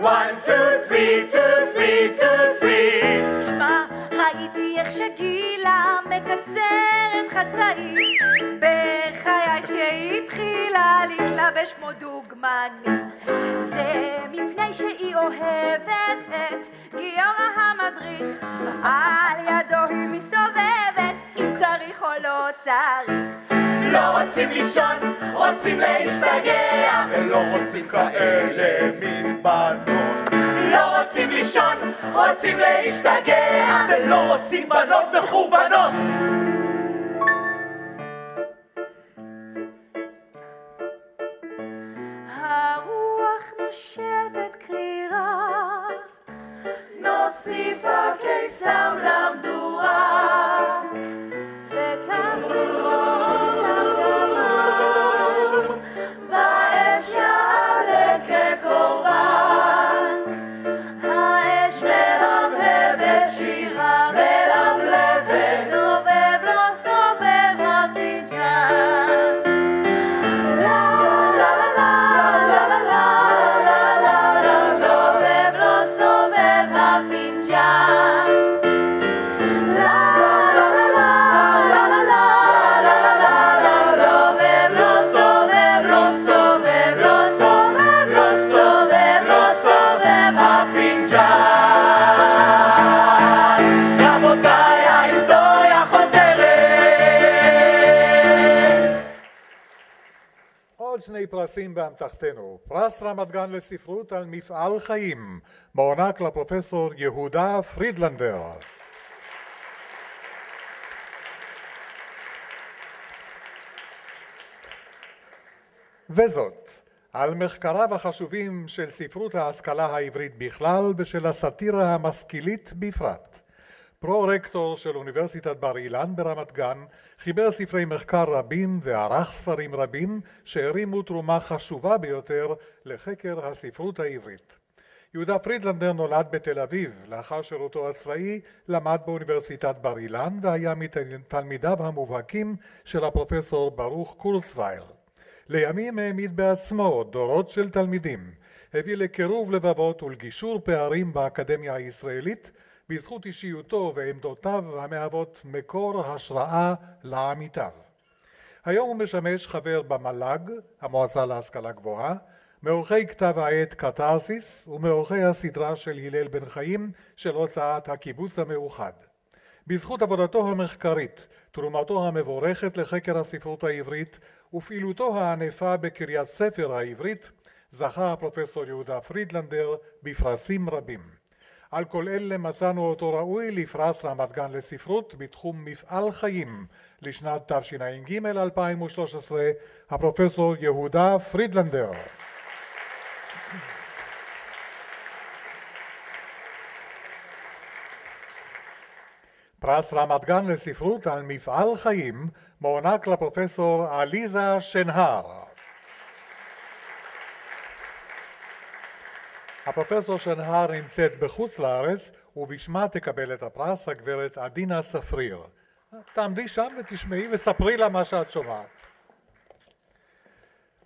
one, two, three, two, three, two, three. שמע, ראיתי איך שגילה מקצרת חצאית התחילה להתלבש כמו דוגמנית זה מפני שהיא אוהבת את גיורא המדריך על ידו היא מסתובבת אם צריך או לא צריך. לא רוצים לישון, רוצים להשתגע, ולא רוצים כאלה מין בנות. לא רוצים לישון, רוצים להשתגע, ולא רוצים בנות מחורבנות. שבט קרירה, נוסיף עוד קיסר למדורה. פרסים באמתחתנו. פרס רמת גן לספרות על מפעל חיים, מוענק לפרופסור יהודה פרידלנדר. וזאת, על מחקריו החשובים של ספרות ההשכלה העברית בכלל ושל הסאטירה המשכילית בפרט. פרו-רקטור של אוניברסיטת בר אילן ברמת גן, חיבר ספרי מחקר רבים וערך ספרים רבים שהרימו תרומה חשובה ביותר לחקר הספרות העברית. יהודה פרידלנדר נולד בתל אביב, לאחר שירותו הצבאי למד באוניברסיטת בר אילן והיה מתלמידיו המובהקים של הפרופסור ברוך קורצווייל. לימים העמיד בעצמו דורות של תלמידים, הביא לקירוב לבבות ולגישור פערים באקדמיה הישראלית בזכות אישיותו ועמדותיו המהוות מקור השראה לעמיתיו. היום הוא משמש חבר במל"ג, המועצה להשכלה גבוהה, מעורכי כתב העת קתרסיס ומעורכי הסדרה של הלל בן חיים של הוצאת הקיבוץ המאוחד. בזכות עבודתו המחקרית, תרומתו המבורכת לחקר הספרות העברית ופעילותו הענפה בקריית ספר העברית, זכה הפרופסור יהודה פרידלנדר בפרסים רבים. על כל אלה מצאנו אותו ראוי לפרס רמת גן לספרות בתחום מפעל חיים לשנת תשע"ג 2013, הפרופסור יהודה פרידלנדר. פרס רמת גן לספרות על מפעל חיים מוענק לפרופסור עליזה שנהר. הפרופסור שנהר נמצאת בחוץ לארץ ובשמה תקבל את הפרס הגברת עדינה צפריר. תעמדי שם ותשמעי וספרי לה מה שאת שומעת.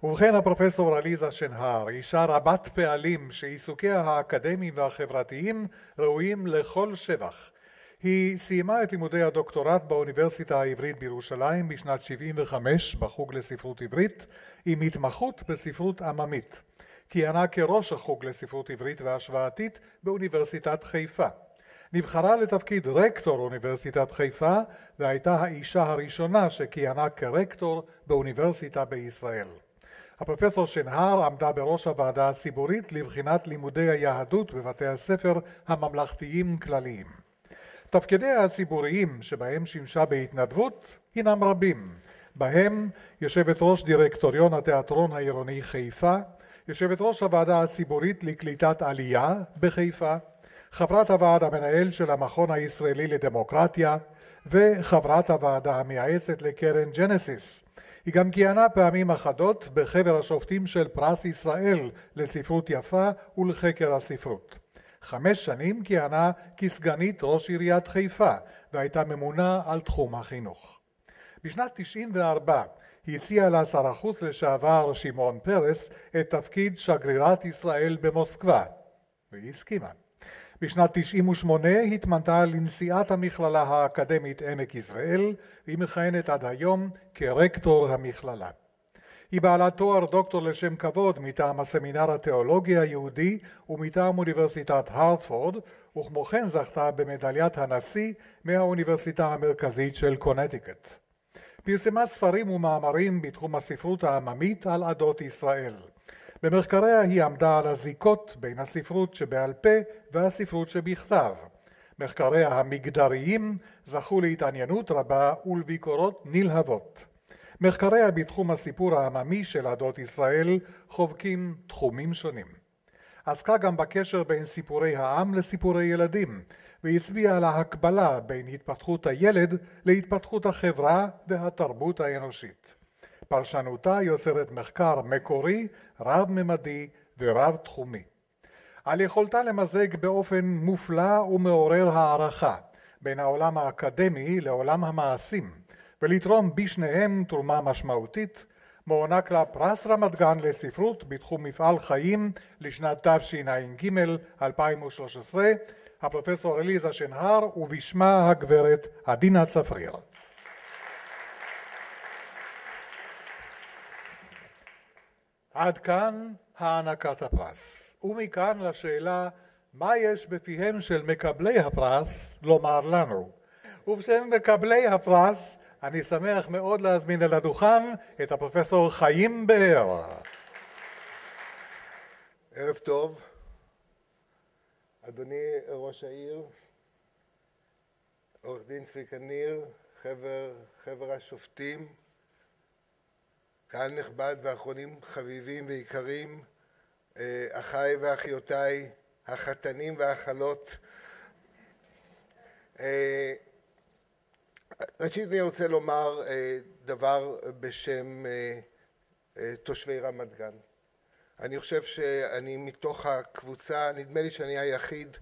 ובכן הפרופסור עליזה שנהר, אישה רבת פעלים שעיסוקיה האקדמיים והחברתיים ראויים לכל שבח. היא סיימה את לימודי הדוקטורט באוניברסיטה העברית בירושלים בשנת 75 בחוג לספרות עברית עם התמחות בספרות עממית. כיהנה כראש החוג לספרות עברית והשוואתית באוניברסיטת חיפה. נבחרה לתפקיד רקטור אוניברסיטת חיפה והייתה האישה הראשונה שכיהנה כרקטור באוניברסיטה בישראל. הפרופסור שנהר עמדה בראש הוועדה הציבורית לבחינת לימודי היהדות בבתי הספר הממלכתיים כלליים. תפקידיה הציבוריים שבהם שימשה בהתנדבות הינם רבים, בהם יושבת ראש דירקטוריון התיאטרון העירוני חיפה, יושבת ראש הוועדה הציבורית לקליטת עלייה בחיפה, חברת הוועד המנהל של המכון הישראלי לדמוקרטיה וחברת הוועדה המייעצת לקרן ג'נסיס. היא גם כיהנה פעמים אחדות בחבר השופטים של פרס ישראל לספרות יפה ולחקר הספרות. חמש שנים כיהנה כסגנית ראש עיריית חיפה והייתה ממונה על תחום החינוך. בשנת 94 הציע לה שר החוץ לשעבר שמעון פרס את תפקיד שגרירת ישראל במוסקבה והיא הסכימה. בשנת 98 התמנתה לנשיאת המכללה האקדמית עמק יזרעאל והיא מכהנת עד היום כרקטור המכללה. היא בעלת תואר דוקטור לשם כבוד מטעם הסמינר התיאולוגי היהודי ומטעם אוניברסיטת הרטפורד וכמו כן זכתה במדליית הנשיא מהאוניברסיטה המרכזית של קונטיקט. פרסמה ספרים ומאמרים בתחום הספרות העממית על עדות ישראל. במחקריה היא עמדה על הזיקות בין הספרות שבעל פה והספרות שבכתב. מחקריה המגדריים זכו להתעניינות רבה ולביקורות נלהבות. מחקריה בתחום הסיפור העממי של עדות ישראל חובקים תחומים שונים. עסקה גם בקשר בין סיפורי העם לסיפורי ילדים, והצביעה על ההקבלה בין התפתחות הילד להתפתחות החברה והתרבות האנושית. פרשנותה יוצרת מחקר מקורי, רב-ממדי ורב-תחומי. על יכולתה למזג באופן מופלא ומעורר הערכה בין העולם האקדמי לעולם המעשים, ולתרום בשניהם תרומה משמעותית, מוענק לה פרס רמת גן לספרות בתחום מפעל חיים לשנת תשע"ג 2013, הפרופסור אליזה שנהר ובשמה הגברת עדינה צפריר. עד כאן הענקת הפרס. ומכאן לשאלה מה יש בפיהם של מקבלי הפרס לומר לנו. ובשם מקבלי הפרס אני שמח מאוד להזמין אל הדוכן את הפרופסור חיים באר. ערב טוב, אדוני ראש העיר, עורך דין צביקה ניר, חבר, חבר השופטים, קהל נכבד ואחרונים חביבים ויקרים, אה, אחיי ואחיותיי, החתנים והחלות. אה, ראשית אני רוצה לומר אה, דבר בשם תושבי רמת גן. אני חושב שאני מתוך הקבוצה, נדמה לי שאני היחיד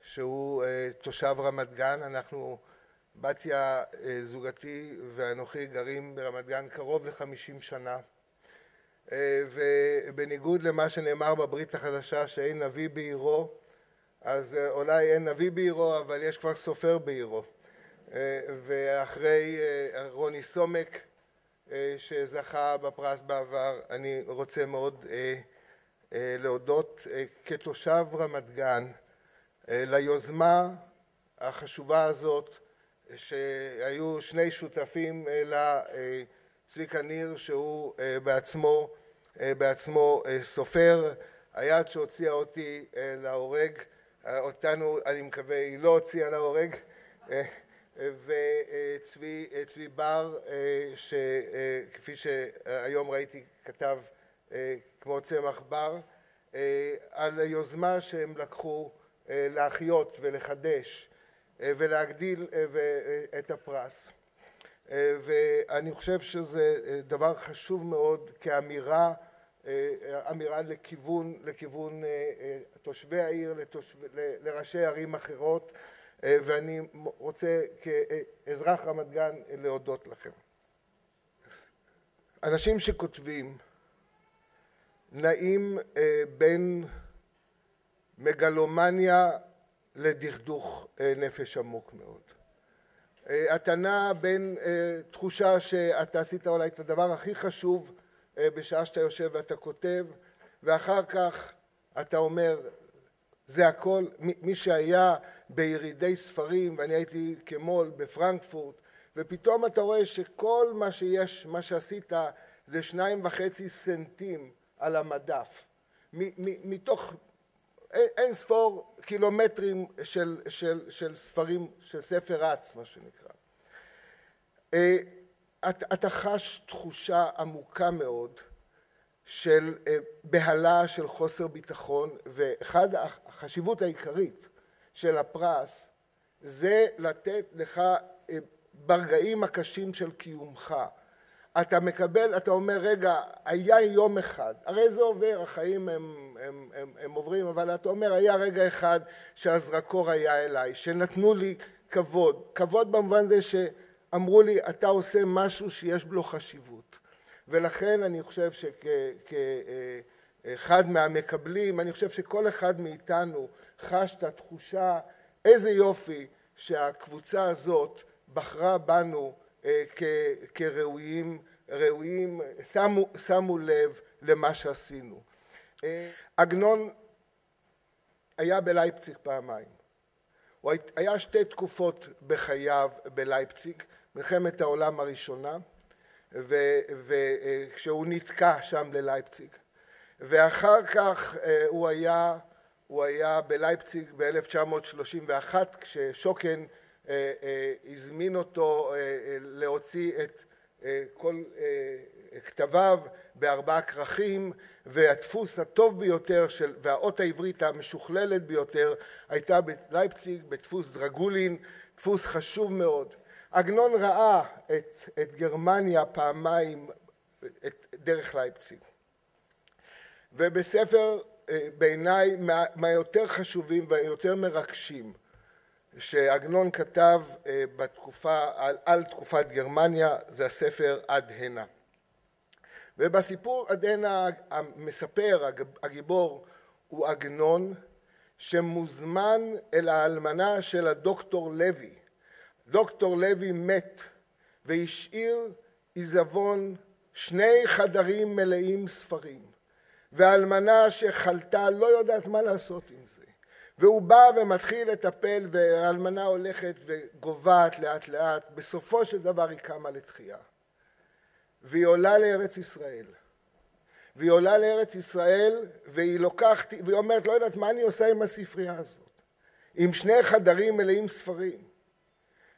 שהוא תושב רמת גן, אנחנו בתיה אה, זוגתי ואנוכי גרים ברמת גן קרוב לחמישים שנה. אה, ובניגוד למה שנאמר בברית החדשה שאין נביא בעירו אז אה, אולי אין נביא בעירו אבל יש כבר סופר בעירו. ואחרי רוני סומק שזכה בפרס בעבר אני רוצה מאוד להודות כתושב רמת גן ליוזמה החשובה הזאת שהיו שני שותפים לצביקה ניר שהוא אה, בעצמו, אה, בעצמו אה, סופר, היד שהוציאה אותי להורג, אותנו אני מקווה היא לא הוציאה להורג, וצבי בר שכפי שהיום ראיתי כתב כמו צמח בר על היוזמה שהם לקחו להחיות ולחדש ולהגדיל אה, אה, את הפרס. ואני חושב שזה אה, דבר חשוב מאוד כאמירה אמירה לכיוון, לכיוון תושבי העיר, לתושב, לראשי ערים אחרות ואני רוצה כאזרח רמת גן להודות לכם. אנשים שכותבים נעים בין מגלומניה לדכדוך אה, נפש עמוק מאוד. אה, נע בין אה, תחושה שאתה עשית אולי את הדבר הכי חשוב בשעה שאתה יושב ואתה כותב ואחר כך אתה אומר זה הכל, מי שהיה בירידי ספרים ואני הייתי כמו"ל בפרנקפורט ופתאום אתה רואה שכל מה שיש, מה שעשית זה שניים וחצי סנטים על המדף מתוך אין ספור קילומטרים של, של, של ספרים, של ספר רץ מה שנקרא. אה, אתה חש תחושה עמוקה מאוד של אה, בהלה של חוסר ביטחון ואחד החשיבות העיקרית של הפרס זה לתת לך אה, ברגעים הקשים של קיומך. אתה מקבל, אתה אומר רגע היה יום אחד, הרי זה עובר, החיים הם, הם, הם, הם עוברים, אבל אתה אומר היה רגע אחד שהזרקור היה אליי, שנתנו לי כבוד, כבוד במובן זה שאמרו לי אתה עושה משהו שיש בו חשיבות. ולכן אני חושב שכאחד מהמקבלים, אני חושב שכל אחד מאיתנו חש את התחושה איזה יופי שהקבוצה הזאת בחרה בנו אה, כראויים, ראויים, שמו, שמו לב למה שעשינו. אה, עגנון היה בלייפציג פעמיים. הוא היה שתי תקופות בחייו בלייפציג, מלחמת העולם הראשונה וכשהוא נתקע שם ללייפציג. ואחר כך הוא היה, הוא היה בלייפציג ב-1931 כששוקן הזמין אותו להוציא את כל כתביו בארבעה כרכים והדפוס הטוב ביותר של, והאות העברית המשוכללת ביותר הייתה בלייפציג בדפוס דרגולין, דפוס חשוב מאוד. עגנון ראה את, את גרמניה פעמיים את דרך לייפציג. ובספר בעיניי מהיותר חשובים והיותר מרגשים שעגנון כתב בתקופה, על, על תקופת גרמניה זה הספר עד הנה. ובסיפור עד הנה המספר, הגיבור, הוא עגנון שמוזמן אל האלמנה של הדוקטור לוי. דוקטור לוי מת והשאיר עיזבון שני חדרים מלאים ספרים והאלמנה שחלתה לא יודעת מה לעשות עם זה. והוא בא ומתחיל לטפל והאלמנה הולכת וגוועת לאט לאט. בסופו של דבר היא קמה לתחייה. והיא עולה לארץ ישראל. והיא עולה לארץ ישראל והיא לוקחת והיא אומרת לא יודעת מה אני עושה עם הספרייה הזאת. עם שני חדרים מלאים ספרים.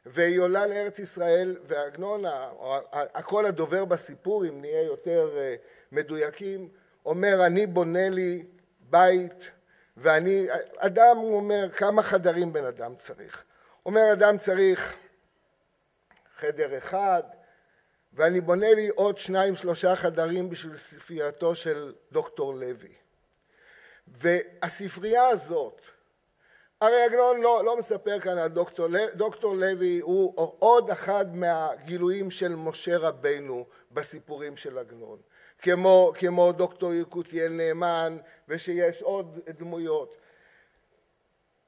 והיא עולה לארץ ישראל ועגנון הקול הדובר בסיפור אם נהיה יותר מדויקים אומר אני בונה לי בית ואני אדם הוא אומר כמה חדרים בן אדם צריך? אומר אדם צריך חדר אחד ואני בונה לי עוד שניים שלושה חדרים בשביל ספרייתו של דוקטור לוי. והספרייה הזאת הרי עגנון לא, לא מספר כאן על דוקטור, דוקטור לוי הוא עוד אחד מהגילויים של משה רבנו בסיפורים של עגנון כמו, כמו דוקטור יקותיאל נאמן ושיש עוד דמויות.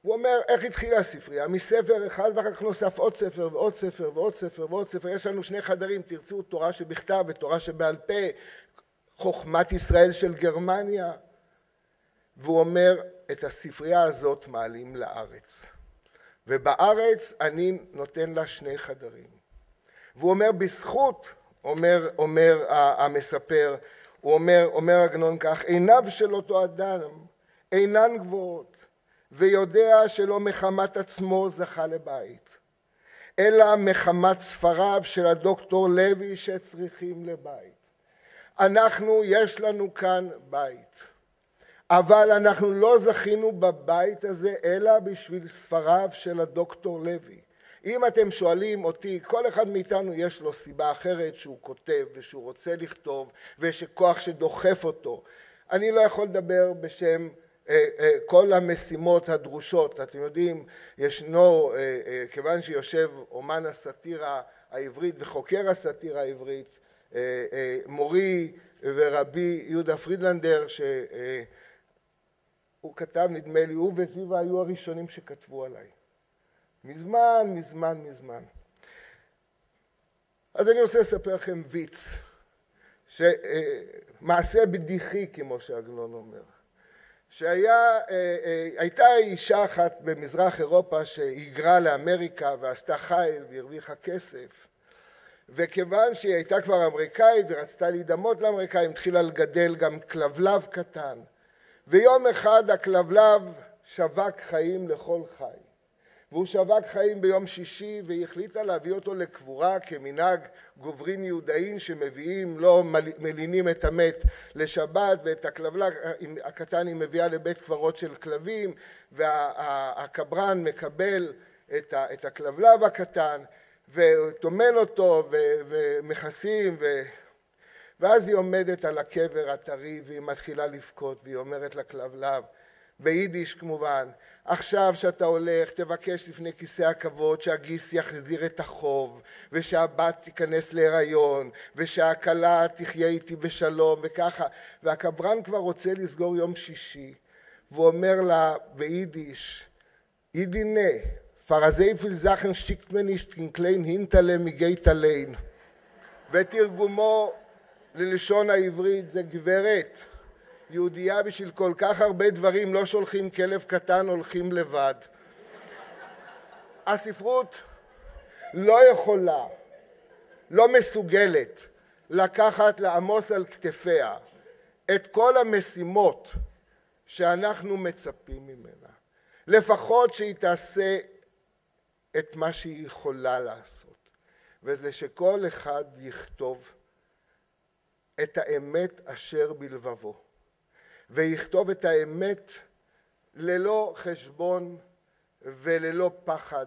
הוא אומר איך התחילה הספרייה? מספר אחד ואחר כך נוסף עוד ספר ועוד ספר ועוד ספר ועוד ספר. יש לנו שני חדרים תרצו תורה שבכתב ותורה שבעל פה. חוכמת ישראל של גרמניה. והוא אומר את הספרייה הזאת מעלים לארץ. ובארץ אני נותן לה שני חדרים. והוא אומר בזכות אומר, אומר המספר הוא אומר, אומר עגנון כך עיניו של אותו אדם אינן גבוהות ויודע שלא מחמת עצמו זכה לבית אלא מחמת ספריו של הדוקטור לוי שצריכים לבית. אנחנו יש לנו כאן בית אבל אנחנו לא זכינו בבית הזה אלא בשביל ספריו של הדוקטור לוי אם אתם שואלים אותי כל אחד מאיתנו יש לו סיבה אחרת שהוא כותב ושהוא רוצה לכתוב ויש כוח שדוחף אותו. אני לא יכול לדבר בשם כל המשימות הדרושות. אתם יודעים ישנו כיוון שיושב אומן הסאטירה העברית וחוקר הסאטירה העברית מורי ורבי יהודה פרידלנדר הוא כתב נדמה לי הוא וזיווה היו הראשונים שכתבו עליי מזמן מזמן מזמן. אז אני רוצה לספר לכם ויץ מעשה בדיחי כמו שעגנון אומר. שהייתה אישה אחת במזרח אירופה שהיגרה לאמריקה ועשתה חיל והרוויחה כסף. וכיוון שהיא הייתה כבר אמריקאית ורצתה להידמות לאמריקאים התחילה לגדל גם כלבלב קטן. ויום אחד הכלבלב שווק חיים לכל חי והוא שווק חיים ביום שישי והיא החליטה להביא אותו לקבורה כמנהג גוברין יהודאין שמביאים לא מלינים את המת לשבת ואת הכלבלב הקטן היא מביאה לבית קברות של כלבים והקברן מקבל את הכלבלב הקטן וטומן אותו ומכסים ואז היא עומדת על הקבר הטרי והיא מתחילה לבכות והיא אומרת לכלבלב ביידיש כמובן עכשיו שאתה הולך תבקש לפני כיסא הכבוד שהגיס יחזיר את החוב ושהבת תיכנס להיריון ושהכלה תחיה איתי בשלום וככה. והקברן כבר רוצה לסגור יום שישי והוא אומר לה ביידיש אידענע פאר אזוי פיל זאכן שיקט מען נישט קליין קינדעלע מען גייט אליין ותרגומו ללשון העברית זה גברת יהודייה בשביל כל כך הרבה דברים לא שולחים כלב קטן הולכים לבד. הספרות לא יכולה לא מסוגלת לקחת, לעמוס על כתפיה את כל המשימות שאנחנו מצפים ממנה. לפחות שהיא תעשה את מה שהיא יכולה לעשות, וזה שכל אחד יכתוב את האמת אשר בלבבו, ויכתוב את האמת ללא חשבון וללא פחד,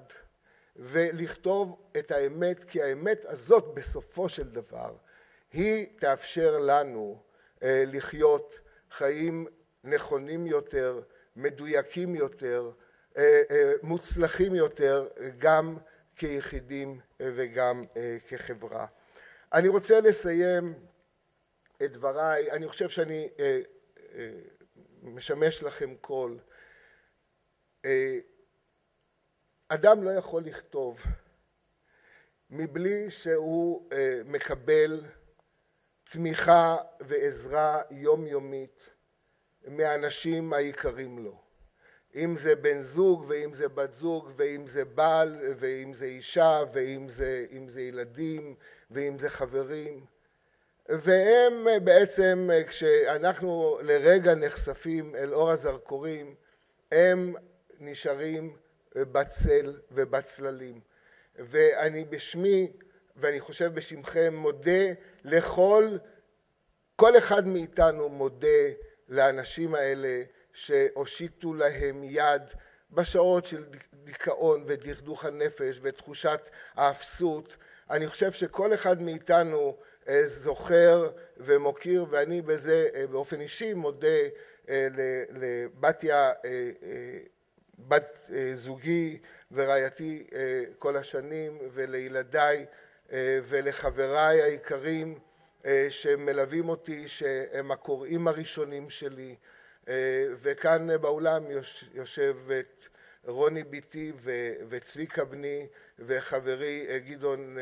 ולכתוב את האמת, כי האמת הזאת בסופו של דבר היא תאפשר לנו אה, לחיות חיים נכונים יותר, מדויקים יותר, אה, אה, מוצלחים יותר, גם כיחידים וגם כחברה. אני רוצה לסיים את דבריי, אני חושב שאני משמש לכם קול. אדם לא יכול לכתוב מבלי שהוא מקבל תמיכה ועזרה יומיומית מהאנשים היקרים לו. אם זה בן זוג ואם זה בת זוג ואם זה בעל ואם זה אישה ואם זה, זה ילדים ואם זה חברים. והם בעצם כשאנחנו לרגע נחשפים אל אור הזרקורים הם נשארים בצל ובצללים. ואני בשמי ואני חושב בשמכם מודה לכל, כל אחד מאיתנו מודה לאנשים האלה שהושיטו להם יד בשעות של דיכאון ודכדוך הנפש ותחושת האפסות. אני חושב שכל אחד מאיתנו אה, זוכר ומוקיר ואני בזה אה, באופן אישי מודה אה, לבתיה בת זוגי ורעייתי כל השנים ולילדיי ולחבריי היקרים שמלווים אותי שהם הקוראים הראשונים שלי. וכאן באולם יושבת רוני ביתי וצביקה בני וחברי גדעון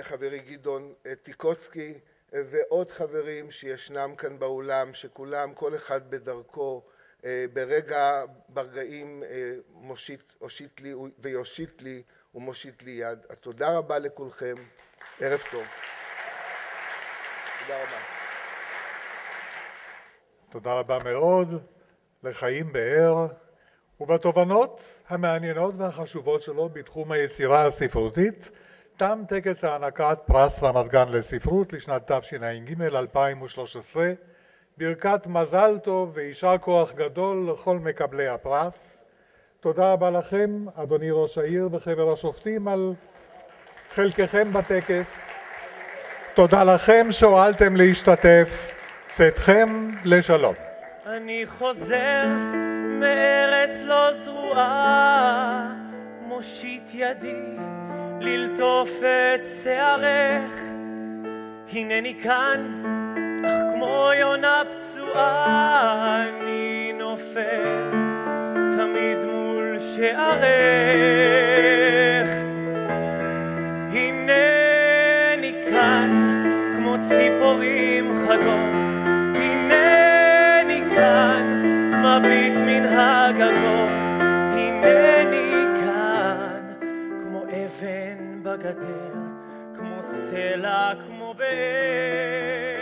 חברי גדעון טיקוצקי ועוד חברים שישנם כאן באולם שכולם כל אחד בדרכו ברגע ברגעים מושיט הושיט לי ויושיט לי ומושיט לי יד. תודה רבה לכולכם, ערב טוב. תודה רבה. תודה רבה מאוד לחיים באר ובתובנות המעניינות והחשובות שלו בתחום היצירה הספרותית תם טקס הענקת פרס רמת גן לספרות לשנת תשע"ג 2013 ברכת מזל טוב ויישר כוח גדול לכל מקבלי הפרס תודה רבה לכם, אדוני ראש העיר וחבר השופטים, על חלקכם בטקס. תודה לכם שהואלתם להשתתף. צאתכם לשלום. אני חוזר מארץ לא זרועה, מושיט ידי ללטוף את שערך. הנני כאן, אך כמו יונה פצועה אני נופל, תמיד מול שערך. הנני כאן כמו ציפורים חגות, בגדר, כמו סלע, כמו באר.